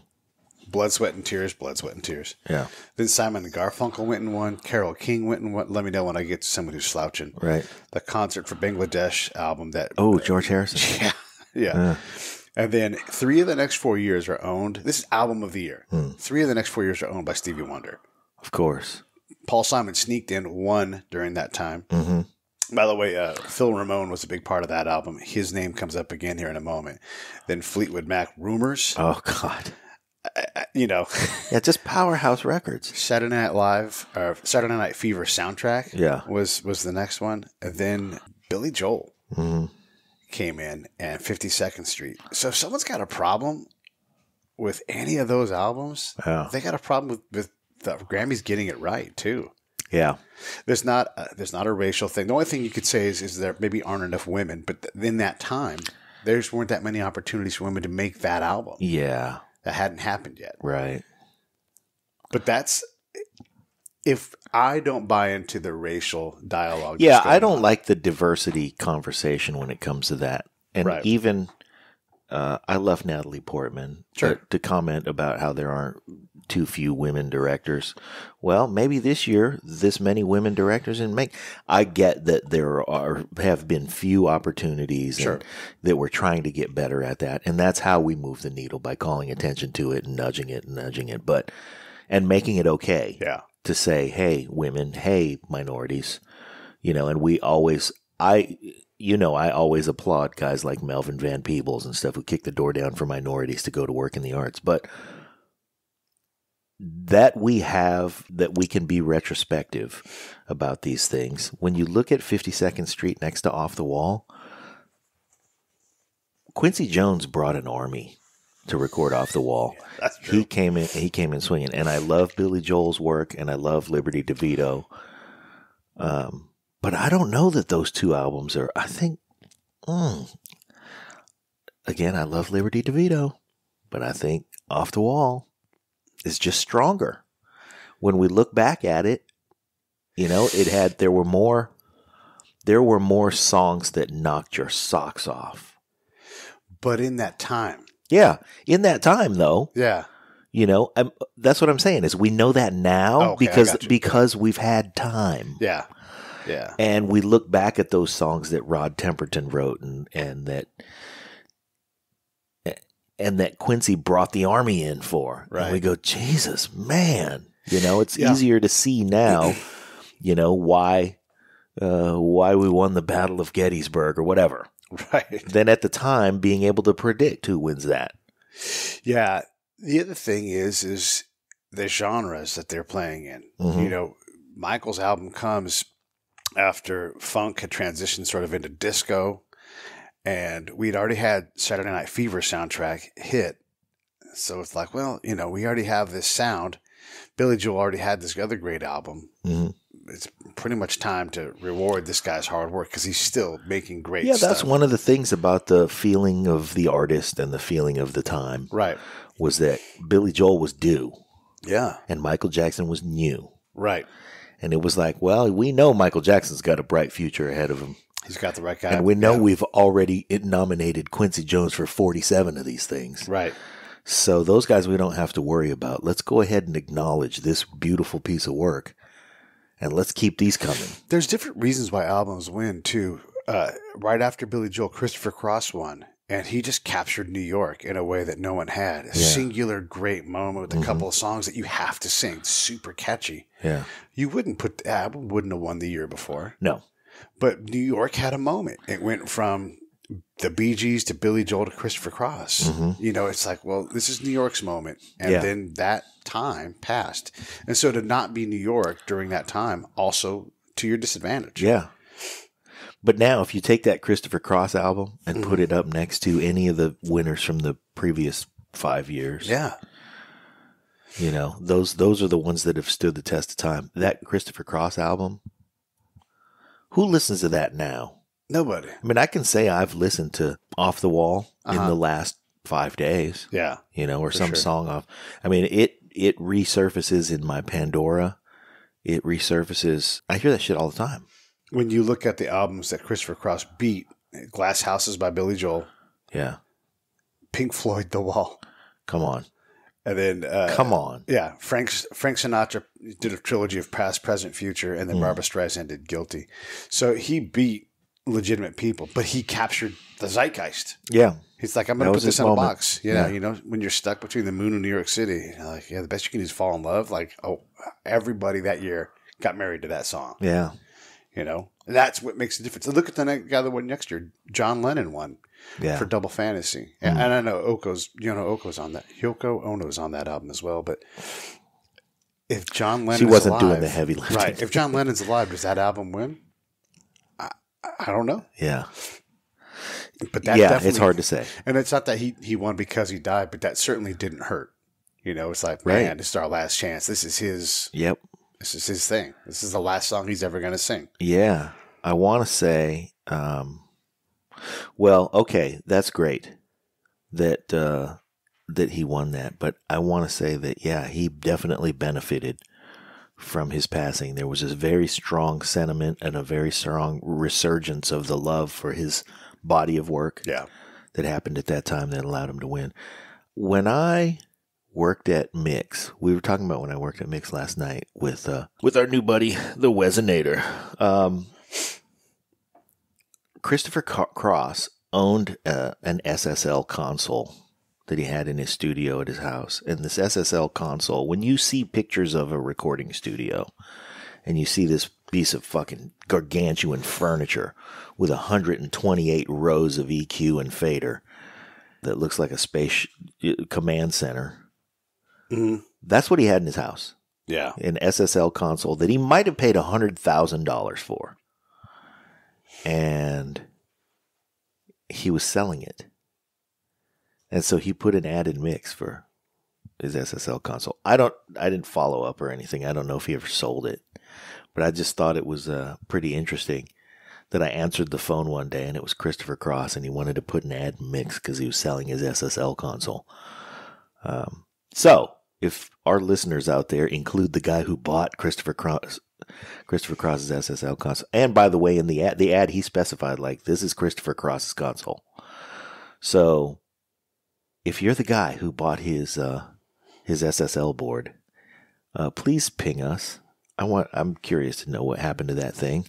Blood, Sweat, and Tears, Blood, Sweat, and Tears. yeah Then Simon and Garfunkel went in one. Carole King went in won. Let me know when I get to someone who's slouching. right The Concert for Bangladesh album that. oh george harrison Yeah. Yeah. And then three of the next four years are owned. This is album of the year. Hmm. Three of the next four years are owned by Stevie Wonder. of course Paul Simon sneaked in one during that time. hmm By the way, uh, Phil Ramone was a big part of that album. His name comes up again here in a moment. Then Fleetwood Mac, Rumors. oh god You know, yeah just powerhouse records Saturday Night Live, or Saturday Night Fever soundtrack. Yeah. was was the next one. And then Billy Joel hmm came in, and Fifty Second Street. So if someone's got a problem with any of those albums, Yeah. they got a problem with, with the Grammys getting it right too. yeah There's not a, there's not a racial thing. The only thing you could say is is there maybe aren't enough women, but th- in that time, there just weren't that many opportunities for women to make that album. yeah That hadn't happened yet. right But that's if I don't buy into the racial dialogue. Yeah, I don't on. like the diversity conversation when it comes to that. And Right. even uh, I love Natalie Portman Sure. to, to comment about how there aren't too few women directors. Well, maybe this year this many women directors and make. I get that there are have been few opportunities Sure. and that we're trying to get better at that, and that's how we move the needle by calling attention to it and nudging it and nudging it, but and making it okay Yeah. to say, hey, women, hey, minorities, you know, and we always, I, you know, I always applaud guys like Melvin Van Peebles and stuff who kick the door down for minorities to go to work in the arts. But that we have, that we can be retrospective about these things. When you look at 52nd Street next to Off the Wall, Quincy Jones brought an army to record Off the Wall. True. He came in. He came in swinging, and I love Billy Joel's work, and I love Liberty DeVito. Um, but I don't know that those two albums are. I think, mm, again, I love Liberty DeVito, but I think Off the Wall is just stronger. When we look back at it, you know, it had there were more. There were more songs that knocked your socks off. But in that time, Yeah. In that time, though, Yeah. you know, i that's what I'm saying is we know that now Oh, Okay, because because we've had time. Yeah. Yeah. and we look back at those songs that Rod Temperton wrote and and that and that Quincy brought the army in for. Right. And we go, Jesus, man. You know, it's Yeah. easier to see now, you know, why uh, why we won the Battle of Gettysburg or whatever. Right. Than at the time being able to predict who wins that. Yeah. The other thing is, is the genres that they're playing in. Mhm. You know, Michael's album comes after funk had transitioned sort of into disco, and we'd already had Saturday Night Fever soundtrack hit. So it's like, well, you know, we already have this sound. Billy Joel already had this other great album. Mhm. It's pretty much time to reward this guy's hard work because he's still making great Yeah, stuff. that's one of the things about the feeling of the artist and the feeling of the time Right. was that Billy Joel was due Yeah. and Michael Jackson was new. Right. And it was like, well, we know Michael Jackson's got a bright future ahead of him. He's got the right guy. and we know Yeah. we've already nominated Quincy Jones for 47 of these things. Right. So those guys we don't have to worry about. Let's go ahead and acknowledge this beautiful piece of work and let's keep these coming. There's different reasons why albums win too. Uh, right after Billy Joel, Christopher Cross won, and he just captured New York in a way that no one had. A Yeah. Mm-hmm. singular great moment with a couple of songs that you have to sing, super catchy. Yeah. You wouldn't put the album wouldn't have won the year before, No. But New York had a moment. It went from the Bee Gees to Billy Joel to Christopher Cross. You know, it's like, well, this is New York's moment, and Mm-hmm. Yeah. then that time passed, and so to not be New York during that time also to your disadvantage. Yeah. But now if you take that Christopher Cross album and put it up next to any of the winners from the previous 5 years, Yeah. you know, those those are the ones that have stood the test of time. That Christopher Cross album, who listens to that now? Nobody. I mean, I can say I've listened to Off the Wall in Uh-huh. the last five days, Yeah. you know, or some sure. song off. I mean, it it resurfaces in my Pandora. It resurfaces. I hear that shit all the time. When you look at the albums that Christopher Cross beat, Glass Houses by Billy Joel, Yeah, Pink Floyd, The Wall, come on, and then uh, come on. Yeah, Frank Frank Sinatra did a trilogy of Past, Present, Future, and then Mm. Barbra Streisand did Guilty. So he beat legitimate people, but he captured the zeitgeist. Yeah, He's like, I'm going to put this his in a box. You know, Yeah. you know, when you're stuck between the moon and New York City, like, yeah, the best you can do is fall in love. Like, oh, everybody that year got married to that song. yeah, You know, that's what makes the difference. Look at the guy that won next year. John Lennon won yeah. for Double Fantasy, and, hmm. and I know Oko's, you know, Oko's on that. Yoko Ono's on that album as well. But if John Lennon, She wasn't doing the heavy lifting. right? If John Lennon's alive, does that album win? I, I don't know, yeah, but that yeah. It's hard to say. And it's not that he he won because he died, but that certainly didn't hurt. You know, it's like, Right. man, this is our last chance. This is his. Yep. This is his thing. This is the last song he's ever going to sing. Yeah, I want to say, um, well, okay, that's great that uh, that he won that, but I want to say that yeah, he definitely benefited from his passing. There was a very strong sentiment and a very strong resurgence of the love for his body of work Yeah. that happened at that time that allowed him to win. When I worked at Mix, we were talking about when I worked at Mix last night with uh, with our new buddy, the Wesinator. Um, Christopher Ca- Cross owned uh, an SSL console that he had in his studio at his house. And this SSL console, when you see pictures of a recording studio and you see this piece of fucking gargantuan furniture with 128 rows of EQ and fader that looks like a space uh, command center, Mhm. that's what he had in his house Yeah. an SSL console that he might have paid hundred thousand dollars for, and he was selling it, and so he put an ad in mix for his SSL console. I don't, I didn't follow up or anything. I don't know if he ever sold it, but I just thought it was uh, pretty interesting that I answered the phone one day and it was Christopher Cross, and he wanted to put an ad in mix because he was selling his SSL console. Um, so, if our listeners out there include the guy who bought Christopher Cross, Christopher Cross's SSL console, and by the way, in the ad, the ad he specified like this is Christopher Cross's console. So, if you're the guy who bought his uh, his SSL board, uh, please ping us. I want. I'm curious to know what happened to that thing.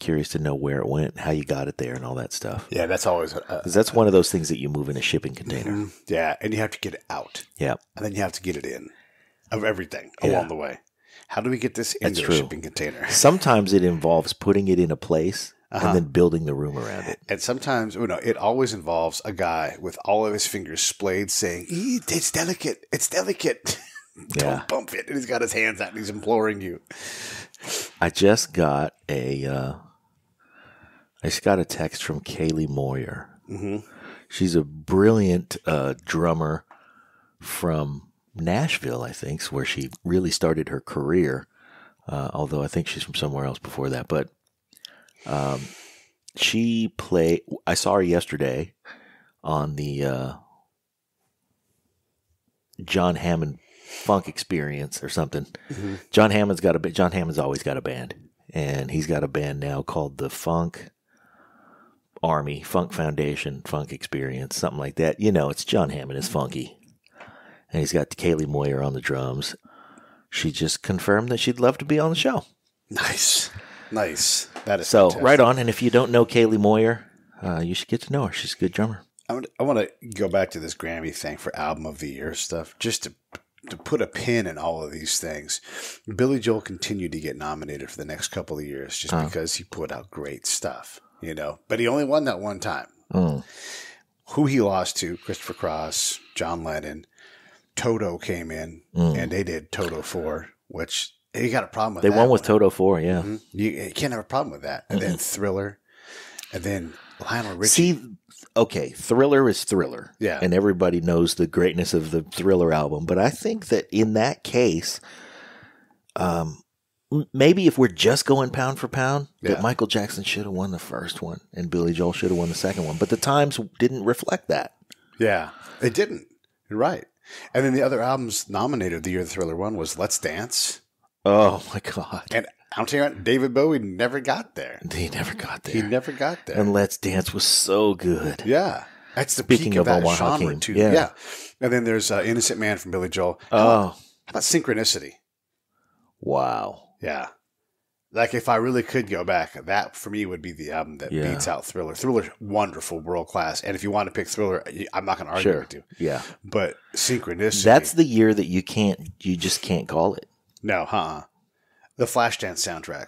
Curious to know where it went, how you got it there, and all that stuff. Yeah, that's always. Uh, 'Cause that's one of those things that you move in a shipping container. mhm. Yeah, and you have to get it out, Yeah, and then you have to get it in of everything Yeah. along the way. How do we get this into a shipping container? sometimes it involves putting it in a place Uh-huh. and then building the room around it. And sometimes, you know, it always involves a guy with all of his fingers splayed saying, "It's delicate. It's delicate. Don't bump it." And he's got his hands out and he's imploring you. I just got a uh, I just got a text from Kaylee Moyer. Mhm. She's a brilliant uh, drummer from Nashville, I think, where she really started her career. Uh, although I think she's from somewhere else before that, but um, she play. I saw her yesterday on the uh, John Hammond Funk Experience or something. John Hammond's got a John Hammond's always got a band, and he's got a band now called the Funk Army, Funk Foundation, Funk Experience, something like that. You know, it's John Hammond is funky, and he's got Kaylee Moyer on the drums. She just confirmed that she'd love to be on the show. Nice, nice. That is So fantastic. right on. And if you don't know Kaylee Moyer, uh, you should get to know her. She's a good drummer. I want, I want to go back to this Grammy thing for album of the year stuff, just to to put a pin in all of these things. Billy Joel continued to get nominated for the next couple of years just Oh. because he put out great stuff, you know. But he only won that one time. Mm. Who he lost to? Christopher Cross, John Lennon, Toto came in, Mm. and they did Toto Four, which he got a problem with. They won with one. Toto Four, yeah. Mhm. You, you can't have a problem with that. And then Thriller, and then Lionel Richie. See, okay, Thriller is Thriller. Yeah. And everybody knows the greatness of the Thriller album. But I think that in that case, um, maybe if we're just going pound for pound, Yeah. that Michael Jackson should have won the first one and Billy Joel should have won the second one. But the times didn't reflect that. Yeah, it didn't. You're right. And then the other albums nominated the year the Thriller won was Let's Dance. Oh my God. And I'm telling you, David Bowie never got there. He never got there. He never got there. and Let's Dance was so good. yeah. That's the Speaking peak of, of that genre, too. yeah. Yeah. And then there's uh, Innocent Man from Billy Joel. How, Oh, how about Synchronicity? wow. Yeah. Like if I really could go back, that for me would be the album that Yeah. beats out Thriller. Thriller, wonderful, world class. And if you want to pick Thriller, I'm not going to argue Sure. with you. Yeah. But Synchronicity. That's the year that you can't, you just can't call it. No, huh? The Flashdance soundtrack,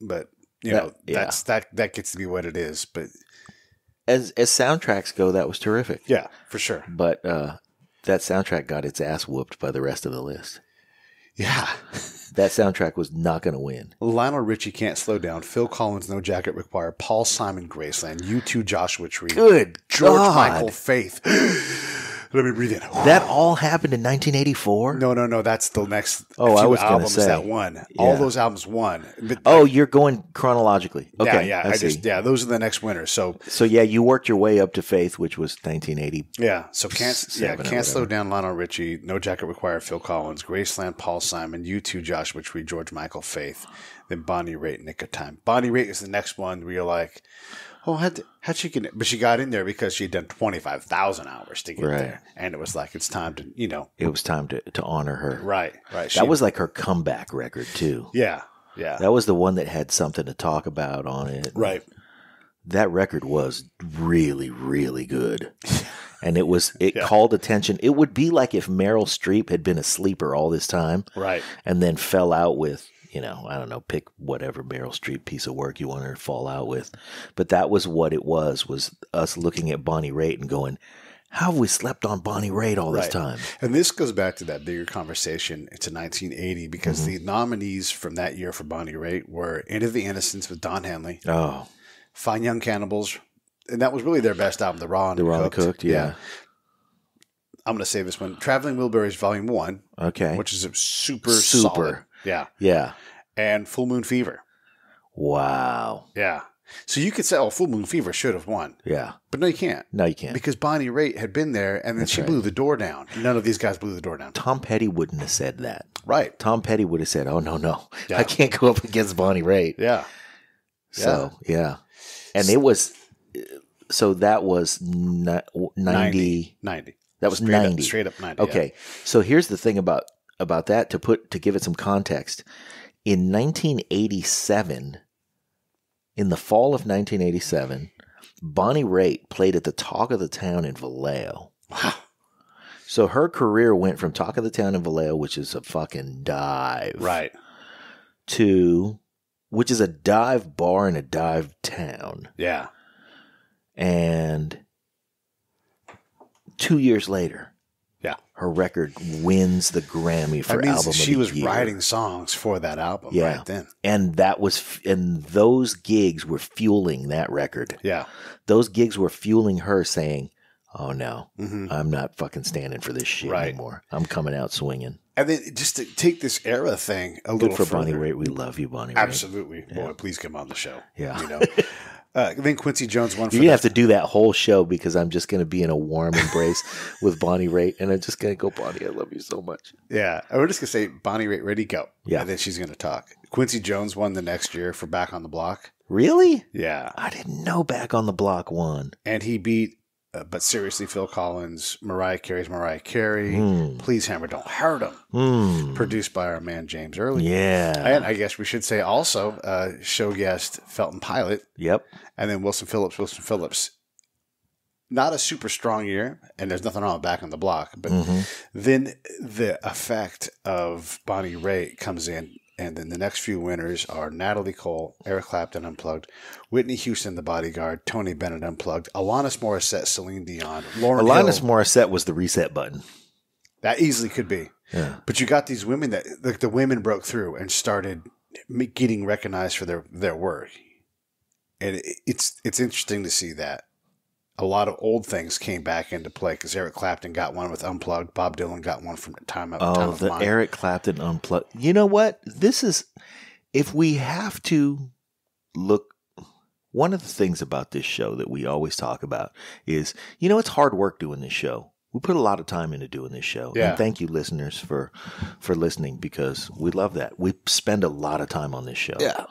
but you That- know yeah. that's that that gets to be what it is. But As as soundtracks go, that was terrific. yeah, for sure. But uh, that soundtrack got its ass whooped by the rest of the list. Yeah, That soundtrack was not going to win. Lionel Richie can't slow down. Phil Collins, No Jacket Required. Paul Simon, Graceland. U2, Joshua Tree. Good George God. Michael, Faith. Let me breathe in. That all happened in 1984. No, no, no. That's the next. Oh, I was albums say. that won. All those albums won. But, Oh, you're going chronologically. Okay, yeah, yeah. I, I, see. just yeah. Those are the next winners. So So yeah, you worked your way up to Faith, which was 1980. Yeah, so can't yeah can't slow down Lionel Richie, No Jacket Required, Phil Collins, Graceland, Paul Simon, U2, Joshua Tree, George Michael, Faith, then Bonnie Raitt, Nick of Time. Bonnie Raitt is the next one where you're like, oh, how'd, how'd she get it? But she got in there because she'd done twenty five thousand hours to get Right. there, and it was like it's time to you know It was time to, to honor her. right right. She- That was like her comeback record too. yeah yeah That was the one that had something to talk about on it. right That record was really, really good. And it was it Yeah. called attention. It would be like if Meryl Streep had been a sleeper all this time right and then fell out with, you know, I don't know, pick whatever Meryl Streep piece of work you want her to fall out with. But that was what it was, was us looking at Bonnie Raitt and going, How have we slept on Bonnie Raitt all this Right. time? And this goes back to that bigger conversation. It's a 1980 because Mm-hmm. the nominees from that year for Bonnie Raitt were End of the Innocence with Don Henley, Oh, Fine Young Cannibals, and that was really their best album, The Raw and the Raw and Cooked, yeah. I'm going to say this one Traveling Wilburys Volume 1, Okay. which is a super, Super. solid. Yeah. yeah. And Full Moon Fever. Wow. Yeah. So you could say, oh, Full Moon Fever should have won. Yeah. But no, you can't. No, you can't. Because Bonnie Raitt had been there and then That's she right. blew the door down. None of these guys blew the door down. Tom Petty wouldn't have said that. Right. Tom Petty would have said, "Oh no, no, Yeah. I can't go up against Bonnie Raitt." Yeah. So yeah, and it was so that was ni- 90, 90. That was Straight up- 90. straight up 90, yeah. Okay. So here's the thing about about that to put to give it some context. In 1987, in the fall of 1987, Bonnie Raitt played at the Talk of the Town in Vallejo. Wow. So her career went from Talk of the Town in Vallejo, which is a fucking dive, Right. to which is a dive bar in a dive town. Yeah. And two years later, Yeah. her record wins the Grammy for That means album. she was year. writing songs for that album Yeah. right then. and that was f- and those gigs were fueling that record. Yeah. Those gigs were fueling her saying, "Oh no, hmm I'm not fucking standing for this shit Right. anymore. I'm coming out swinging." And then just to take this era thing a Good little for further. Bonnie Raitt. We love you, Bonnie. Raitt. Absolutely. Boy, please come on the show. Yeah. You know. Uh, then Quincy Jones won gonna have to do that whole show because I'm just gonna be in a warm embrace with Bonnie Raitt, and I'm just gonna go, Bonnie, I love you so much. Yeah. We're just gonna say Bonnie Raitt, ready, go. Yeah. And then she's gonna talk. Quincy Jones won the next year for Back on the Block. Really? Yeah. I didn't know Back on the Block won. And he beat uh, but seriously Phil Collins, Mariah Carey's Mariah Carey. Hmm. Please Hammer Don't Hurt Him. Hmm. Produced by our man James Earley. Yeah. And I guess we should say also uh, show guest Felton Pilate Yep. and then Wilson Phillips, Wilson Phillips. Not a super strong year, and there's nothing wrong with back on the block. But Mhm. then the effect of Bonnie Raitt comes in, and then the next few winners are Natalie Cole, Eric Clapton Unplugged, Whitney Houston, The Bodyguard, Tony Bennett Unplugged, Alanis Morissette, Celine Dion, Lauryn Alanis Hill. Morissette was the reset button. That easily could be. Yeah. But you got these women that like the women broke through and started getting recognized for their their work, and it, it's it's interesting to see that a lot of old things came back into play because Eric Clapton got one with Unplugged, Bob Dylan got one from Time Out. Time Oh, of the Mind. Eric Clapton unplugged. You know what? This is if we have to look. One of the things about this show that we always talk about is, you know, it's hard work doing this show. We put a lot of time into doing this show. Yeah. And thank you, listeners, for for listening because we love that. We spend a lot of time on this show. Yeah,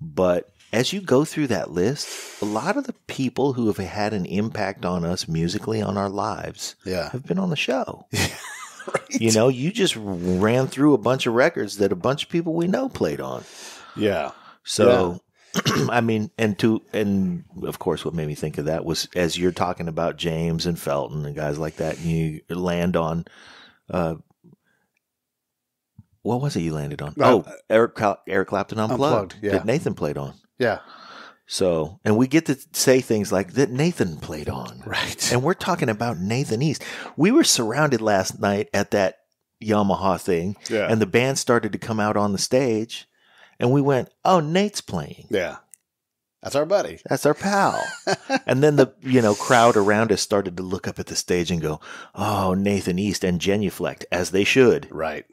But as you go through that list, a lot of the people who have had an impact on us musically on our lives yeah, have been on the show. You know, you just ran through a bunch of records that a bunch of people we know played on. yeah, So, I mean, and to and of course, what made me think of that was as you're talking about James and Felton and guys like that, and you land on, uh, what was it you landed on? Uh, oh, Eric Eric Clapton unplugged, Unplugged, yeah. that Nathan played on. Yeah. So, and we get to say things like that Nathan played on. Right. And we're talking about Nathan East. We were surrounded last night at that Yamaha thing, Yeah. and the band started to come out on the stage, and we went, "Oh, Nate's playing. yeah, that's our buddy. That's our pal." and then the you know crowd around us started to look up at the stage and go, "Oh, Nathan East," and genuflect as they should. Right.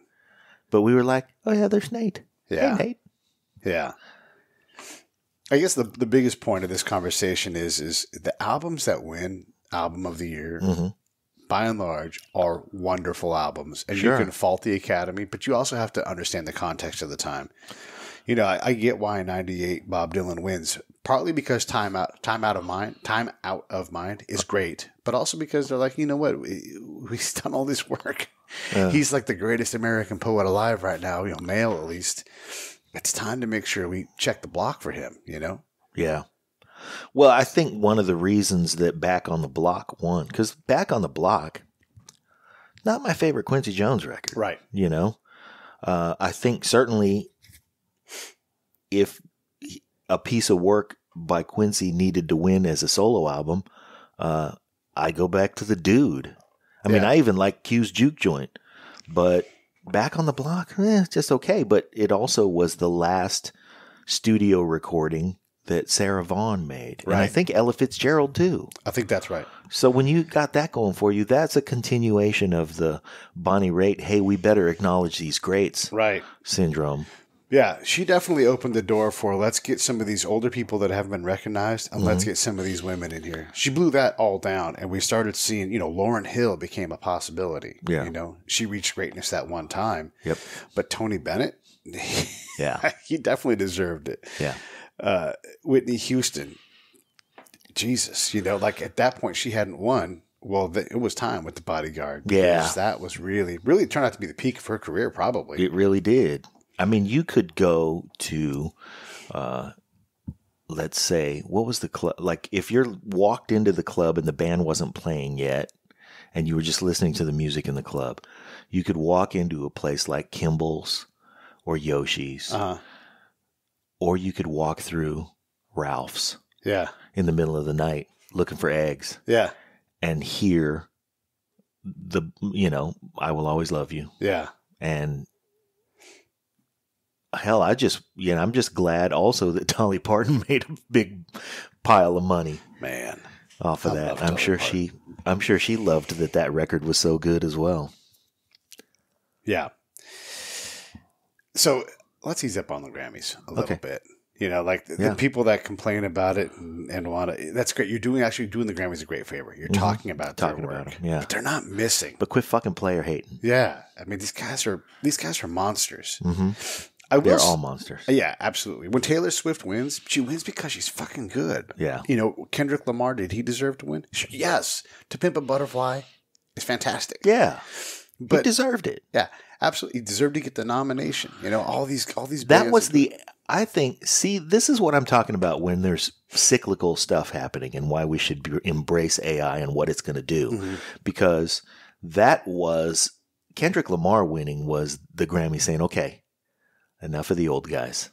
But we were like, "Oh yeah, there's Nate. Yeah. Hey, Nate." Yeah. I guess the the biggest point of this conversation is is the albums that win album of the year Mhm. by and large are wonderful albums and Sure. you can fault the academy but you also have to understand the context of the time you know i, I get why 98 bob dylan wins partly because time out time out of mind time out of mind is great but also because they're like you know what we, we've done all this work Yeah. he's like the greatest american poet alive right now you know male at least it's time to make sure we check the block for him you know Yeah. Well, I think one of the reasons that Back on the Block won, because Back on the Block, not my favorite Quincy Jones record. right You know, uh, I think certainly if a piece of work by Quincy needed to win as a solo album, uh, I go back to the dude. I mean, I even like Q's Juke Joint, but Back on the Block, eh, just okay. But it also was the last studio recording that Sarah Vaughan made, and I think Ella Fitzgerald too. i think that's right So when you got that going for you, that's a continuation of the Bonnie Raitt, hey, we better acknowledge these greats right syndrome. Yeah, she definitely opened the door for let's get some of these older people that haven't been recognized and let's get some of these women in here. She blew that all down and we started seeing, you know, Lauryn Hill became a possibility. Yeah. You know, she reached greatness that one time. Yep. But Tony Bennett, Yeah. he definitely deserved it. Yeah. Uh, Whitney Houston, Jesus, you know, like at that point she hadn't won. Well, th- it was time with the bodyguard. Yeah. that was really, really turned out to be the peak of her career, probably. It really did. I mean, you could go to, uh, let's say, what was the club? Like, if you're walked into the club and the band wasn't playing yet, and you were just listening to the music in the club, you could walk into a place like Kimball's or Yoshi's, uh-huh. or you could walk through Ralph's Yeah, in the middle of the night looking for eggs yeah, and hear the, you know, I will always love you. yeah. and hell i just you know i'm just glad also that dolly parton made a big pile of money Man, off of I that i'm Dolly sure she i'm sure she loved that that record was so good as well yeah. So let's ease up on the Grammys a little Okay. bit. You know, like the, Yeah. the people that complain about it and, and want to. That's great. You're doing actually doing the Grammys a great favor. You're talking about Mm-hmm. Talking their about work, 'em, yeah. but they're not missing. but quit fucking player hating Yeah, I mean these guys are these guys are monsters. hmm I will. they're all monsters Yeah, absolutely. When Taylor Swift wins, she wins because she's fucking good. yeah You know, Kendrick Lamar, did he deserve to win? Sure, Yes. To Pimp a Butterfly is fantastic. yeah he But deserved it yeah, absolutely. He deserved to get the nomination. You know, all these all these that was the i think see this is what i'm talking about when there's cyclical stuff happening and why we should be, embrace ai and what it's going to do Mhm. because that was kendrick lamar winning was the grammy saying okay enough of the old guys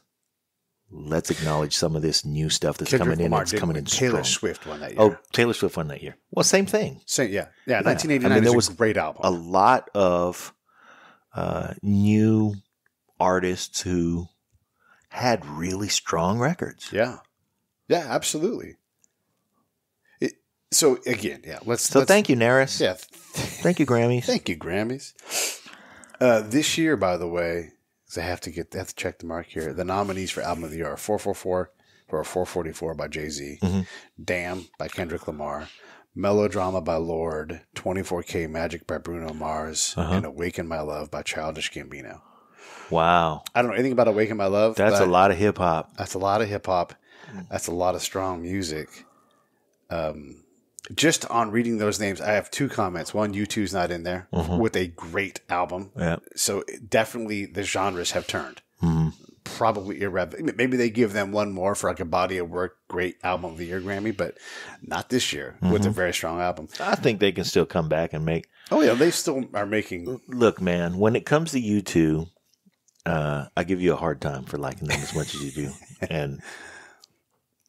let's acknowledge some of this new stuff that's Kendrick coming in Lamar it's coming in Taylor strong. Swift won that year. oh taylor swift won that year well same thing Same, yeah. Yeah, Yeah. 1989 I mean, is there a was great album. a lot of uh, new artists who had really strong records yeah. Yeah, absolutely. It, so again, yeah, let's So let's, thank you, NARAS. Yeah. Thank you, Grammys. Thank you, Grammys. Uh, this year, by the way, 'cause I have to get I have to check the mark here. The nominees for album of the year are 444 or 444 by Jay Z, Mhm. Damn by Kendrick Lamar, Melodrama by Lorde, 24K Magic by Bruno Mars, Uh-huh. and Awaken My Love by Childish Gambino. Wow, I don't know anything about Awaken My Love. that's a lot of hip hop. That's a lot of hip hop. Mm. That's a lot of strong music. Um, just on reading those names, I have two comments. One, U2's not in there Mhm. with a great album. Yeah. So definitely the genres have turned. Mhm. Probably irrelevant. Maybe they give them one more for like a body of work, great album of the year Grammy, but not this year with Mm-hmm. a very strong album. I think they can still come back and make. Oh yeah, they still are making. Look, man, when it comes to U2, uh, I give you a hard time for liking them as much as you do. And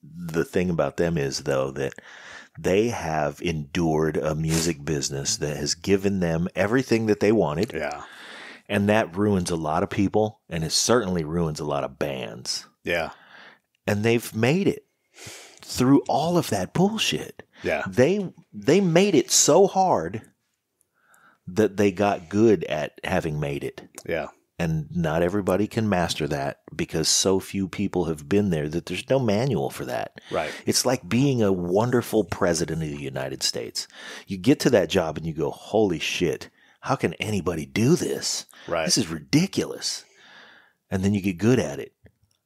the thing about them is, though, that they have endured a music business that has given them everything that they wanted. Yeah, And that ruins a lot of people, and it certainly ruins a lot of bands. yeah, And they've made it through all of that bullshit. yeah, They they made it so hard that they got good at having made it. yeah, And not everybody can master that because so few people have been there that there's no manual for that. right. It's like being a wonderful president of the United States. You get to that job and you go, holy shit, how can anybody do this? Right. This is ridiculous. And then you get good at it.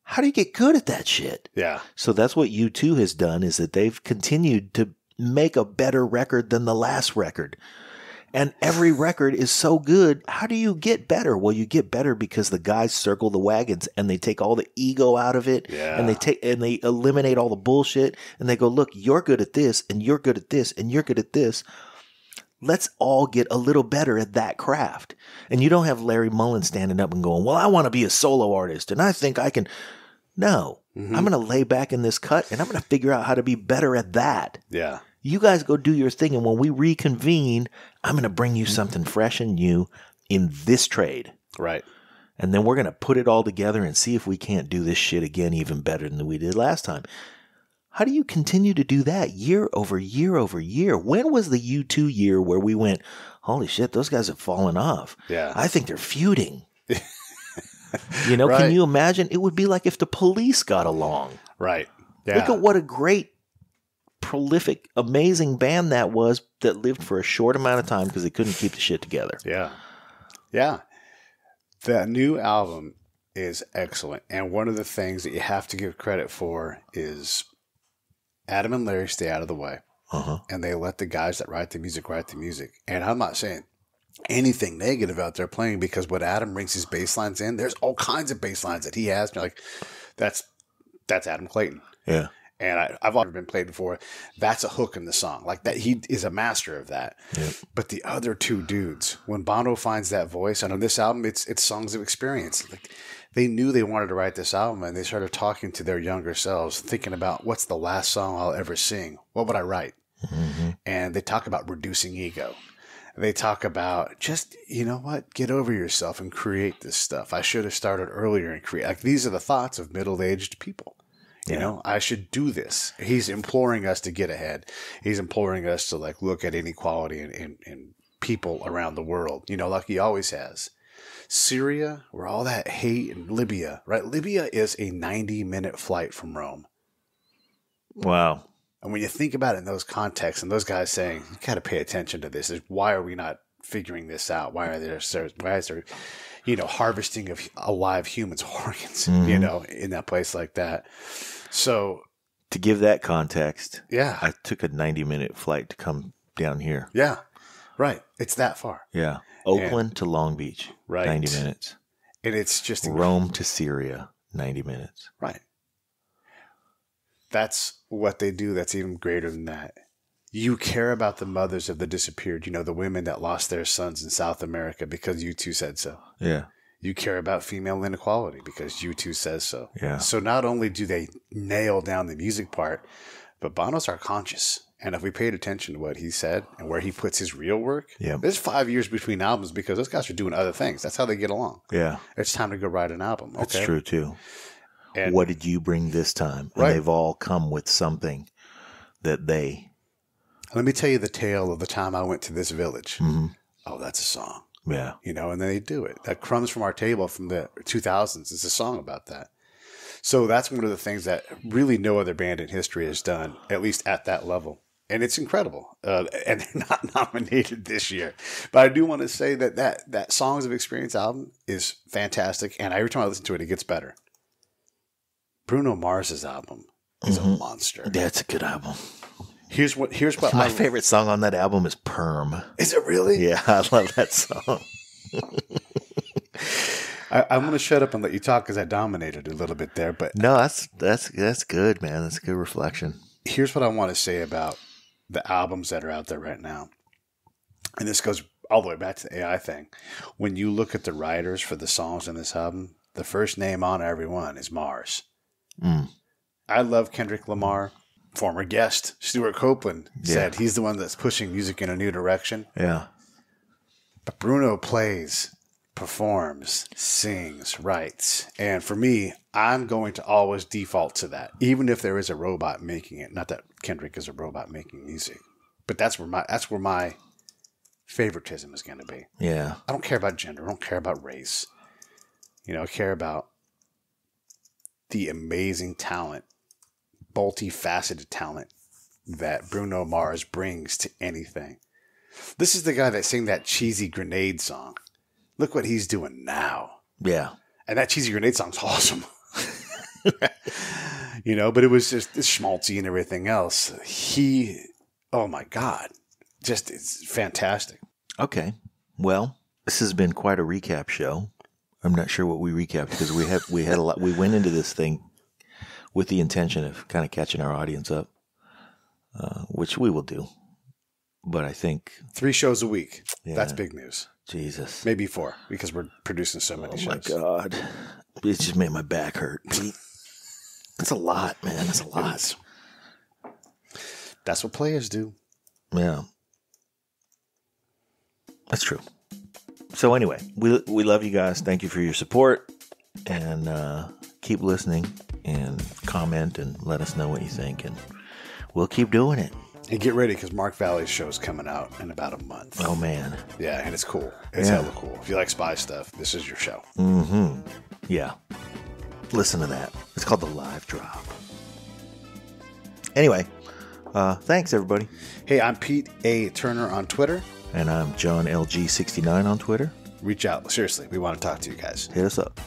How do you get good at that shit? Yeah, So that's what U2 has done is that they've continued to make a better record than the last record. And every record is so good. How do you get better? Well, you get better because the guys circle the wagons and they take all the ego out of it Yeah. and they take and they eliminate all the bullshit and they go, "Look, you're good at this and you're good at this and you're good at this. Let's all get a little better at that craft." And you don't have Larry Mullen standing up and going, "Well, I want to be a solo artist and I think I can No. Mm-hmm. I'm going to lay back in this cut and I'm going to figure out how to be better at that. yeah, You guys go do your thing. And when we reconvene, I'm going to bring you something fresh and new in this trade. right. And then we're going to put it all together and see if we can't do this shit again even better than we did last time. How do you continue to do that year over year over year? When was the U2 year where we went, holy shit, those guys have fallen off? Yeah. I think they're feuding. you know, Right. can you imagine? It would be like if the police got along. Right. Yeah. Look at what a great, prolific, amazing band that was that lived for a short amount of time because they couldn't keep the shit together. Yeah. Yeah. The new album is excellent. And one of the things that you have to give credit for is Adam and Larry stay out of the way. Uh huh. and they let the guys that write the music write the music. And I'm not saying anything negative out there playing because when Adam brings his bass lines in, there's all kinds of bass lines that he has. Like, that's that's Adam Clayton. Yeah. And I, I've already been played before. That's a hook in the song. Like that, he is a master of that. Yep. But the other two dudes, when Bono finds that voice, and on this album, it's it's songs of experience. Like they knew they wanted to write this album, and they started talking to their younger selves, thinking about what's the last song I'll ever sing. What would I write? Mm-hmm. And they talk about reducing ego. They talk about just you know what, get over yourself and create this stuff. I should have started earlier and create. Like these are the thoughts of middle aged people. You Yeah. know, I should do this. He's imploring us to get ahead. He's imploring us to like look at inequality in, in, in people around the world, you know, like he always has. Syria, where all that hate and Libya, right? Libya is a 90 minute flight from Rome. Wow. And when you think about it in those contexts, and those guys saying, you got to pay attention to this, is why are we not figuring this out? Why are there, why is there, you know, harvesting of alive humans' organs, you mm-hmm. know, in that place like that? So, To give that context, yeah, I took a 90 minute flight to come down here. yeah, right. It's that far. Yeah. Oakland to Long Beach, Right. 90 minutes. And it's just Rome to Syria, 90 minutes. Right. That's what they do. That's even greater than that. You care about the mothers of the disappeared, you know, the women that lost their sons in South America because U2 said so. Yeah. You care about female inequality because U2 says so. Yeah. So not only do they nail down the music part, but Bono's are conscious. And if we paid attention to what he said and where he puts his real work, Yeah. there's five years between albums because those guys are doing other things. That's how they get along. Yeah. It's time to go write an album. That's true too. And what did you bring this time? And Right. they've all come with something that they. Let me tell you the tale of the time I went to this village. Mhm. Oh, that's a song, Yeah. you know, and then they do it. That Crumbs from Our Table from the 2000s is a song about that. So that's one of the things that really no other band in history has done, at least at that level. And it's incredible. Uh, and they're not nominated this year. But I do want to say that, that that Songs of Experience album is fantastic. And every time I listen to it, it gets better. Bruno Mars's album is a monster. That's a good album. Here's what here's what My I, favorite song on that album is Perm. Is it really? Yeah, I love that song. I, I'm going to shut up and let you talk because I dominated a little bit there. But No, that's that's that's good, man. That's a good reflection. here's what I want to say about the albums that are out there right now. And this goes all the way back to the AI thing. When you look at the writers for the songs in this album, the first name on every one is Mars. Mm. I love Kendrick Lamar. Former guest Stewart Copeland said he's the one that's pushing music in a new direction. Yeah. But Bruno plays, performs, sings, writes. And for me, I'm going to always default to that, even if there is a robot making it. Not that Kendrick is a robot making music, but that's where my that's where my favoritism is going to be. Yeah. I don't care about gender. I don't care about race. You know, I care about the amazing talent, multifaceted talent that Bruno Mars brings to anything. This is the guy that sang that cheesy grenade song. Look what he's doing now. Yeah. And that cheesy grenade song's awesome. you know, but it was just it's schmaltzy and everything else. He, oh my God, just it's fantastic. Okay. Well, this has been quite a recap show. I'm not sure what we recapped because we have we had a lot. We went into this thing with the intention of kind of catching our audience up, uh, which we will do. But I think Three shows a week. That's big news. Jesus, Maybe four because we're producing so many oh shows. my god, it just made my back hurt. That's a lot, man. That's a lot. That's what players do. Yeah, that's true. So anyway, we we love you guys. Thank you for your support, and uh, keep listening and comment and let us know what you think, and we'll keep doing it. And get ready because Mark Valley's show's coming out in about a month. Oh man, Yeah, and it's cool. It's Yeah. hella cool. If you like spy stuff, this is your show. mm-hmm. Yeah, listen to that. It's called the Live Drop. Anyway, uh, thanks everybody, Hey, I'm Pete A. Turner on Twitter. and I'm Jon LG69 on Twitter. Reach out. Seriously, we want to talk to you guys. Hit us up.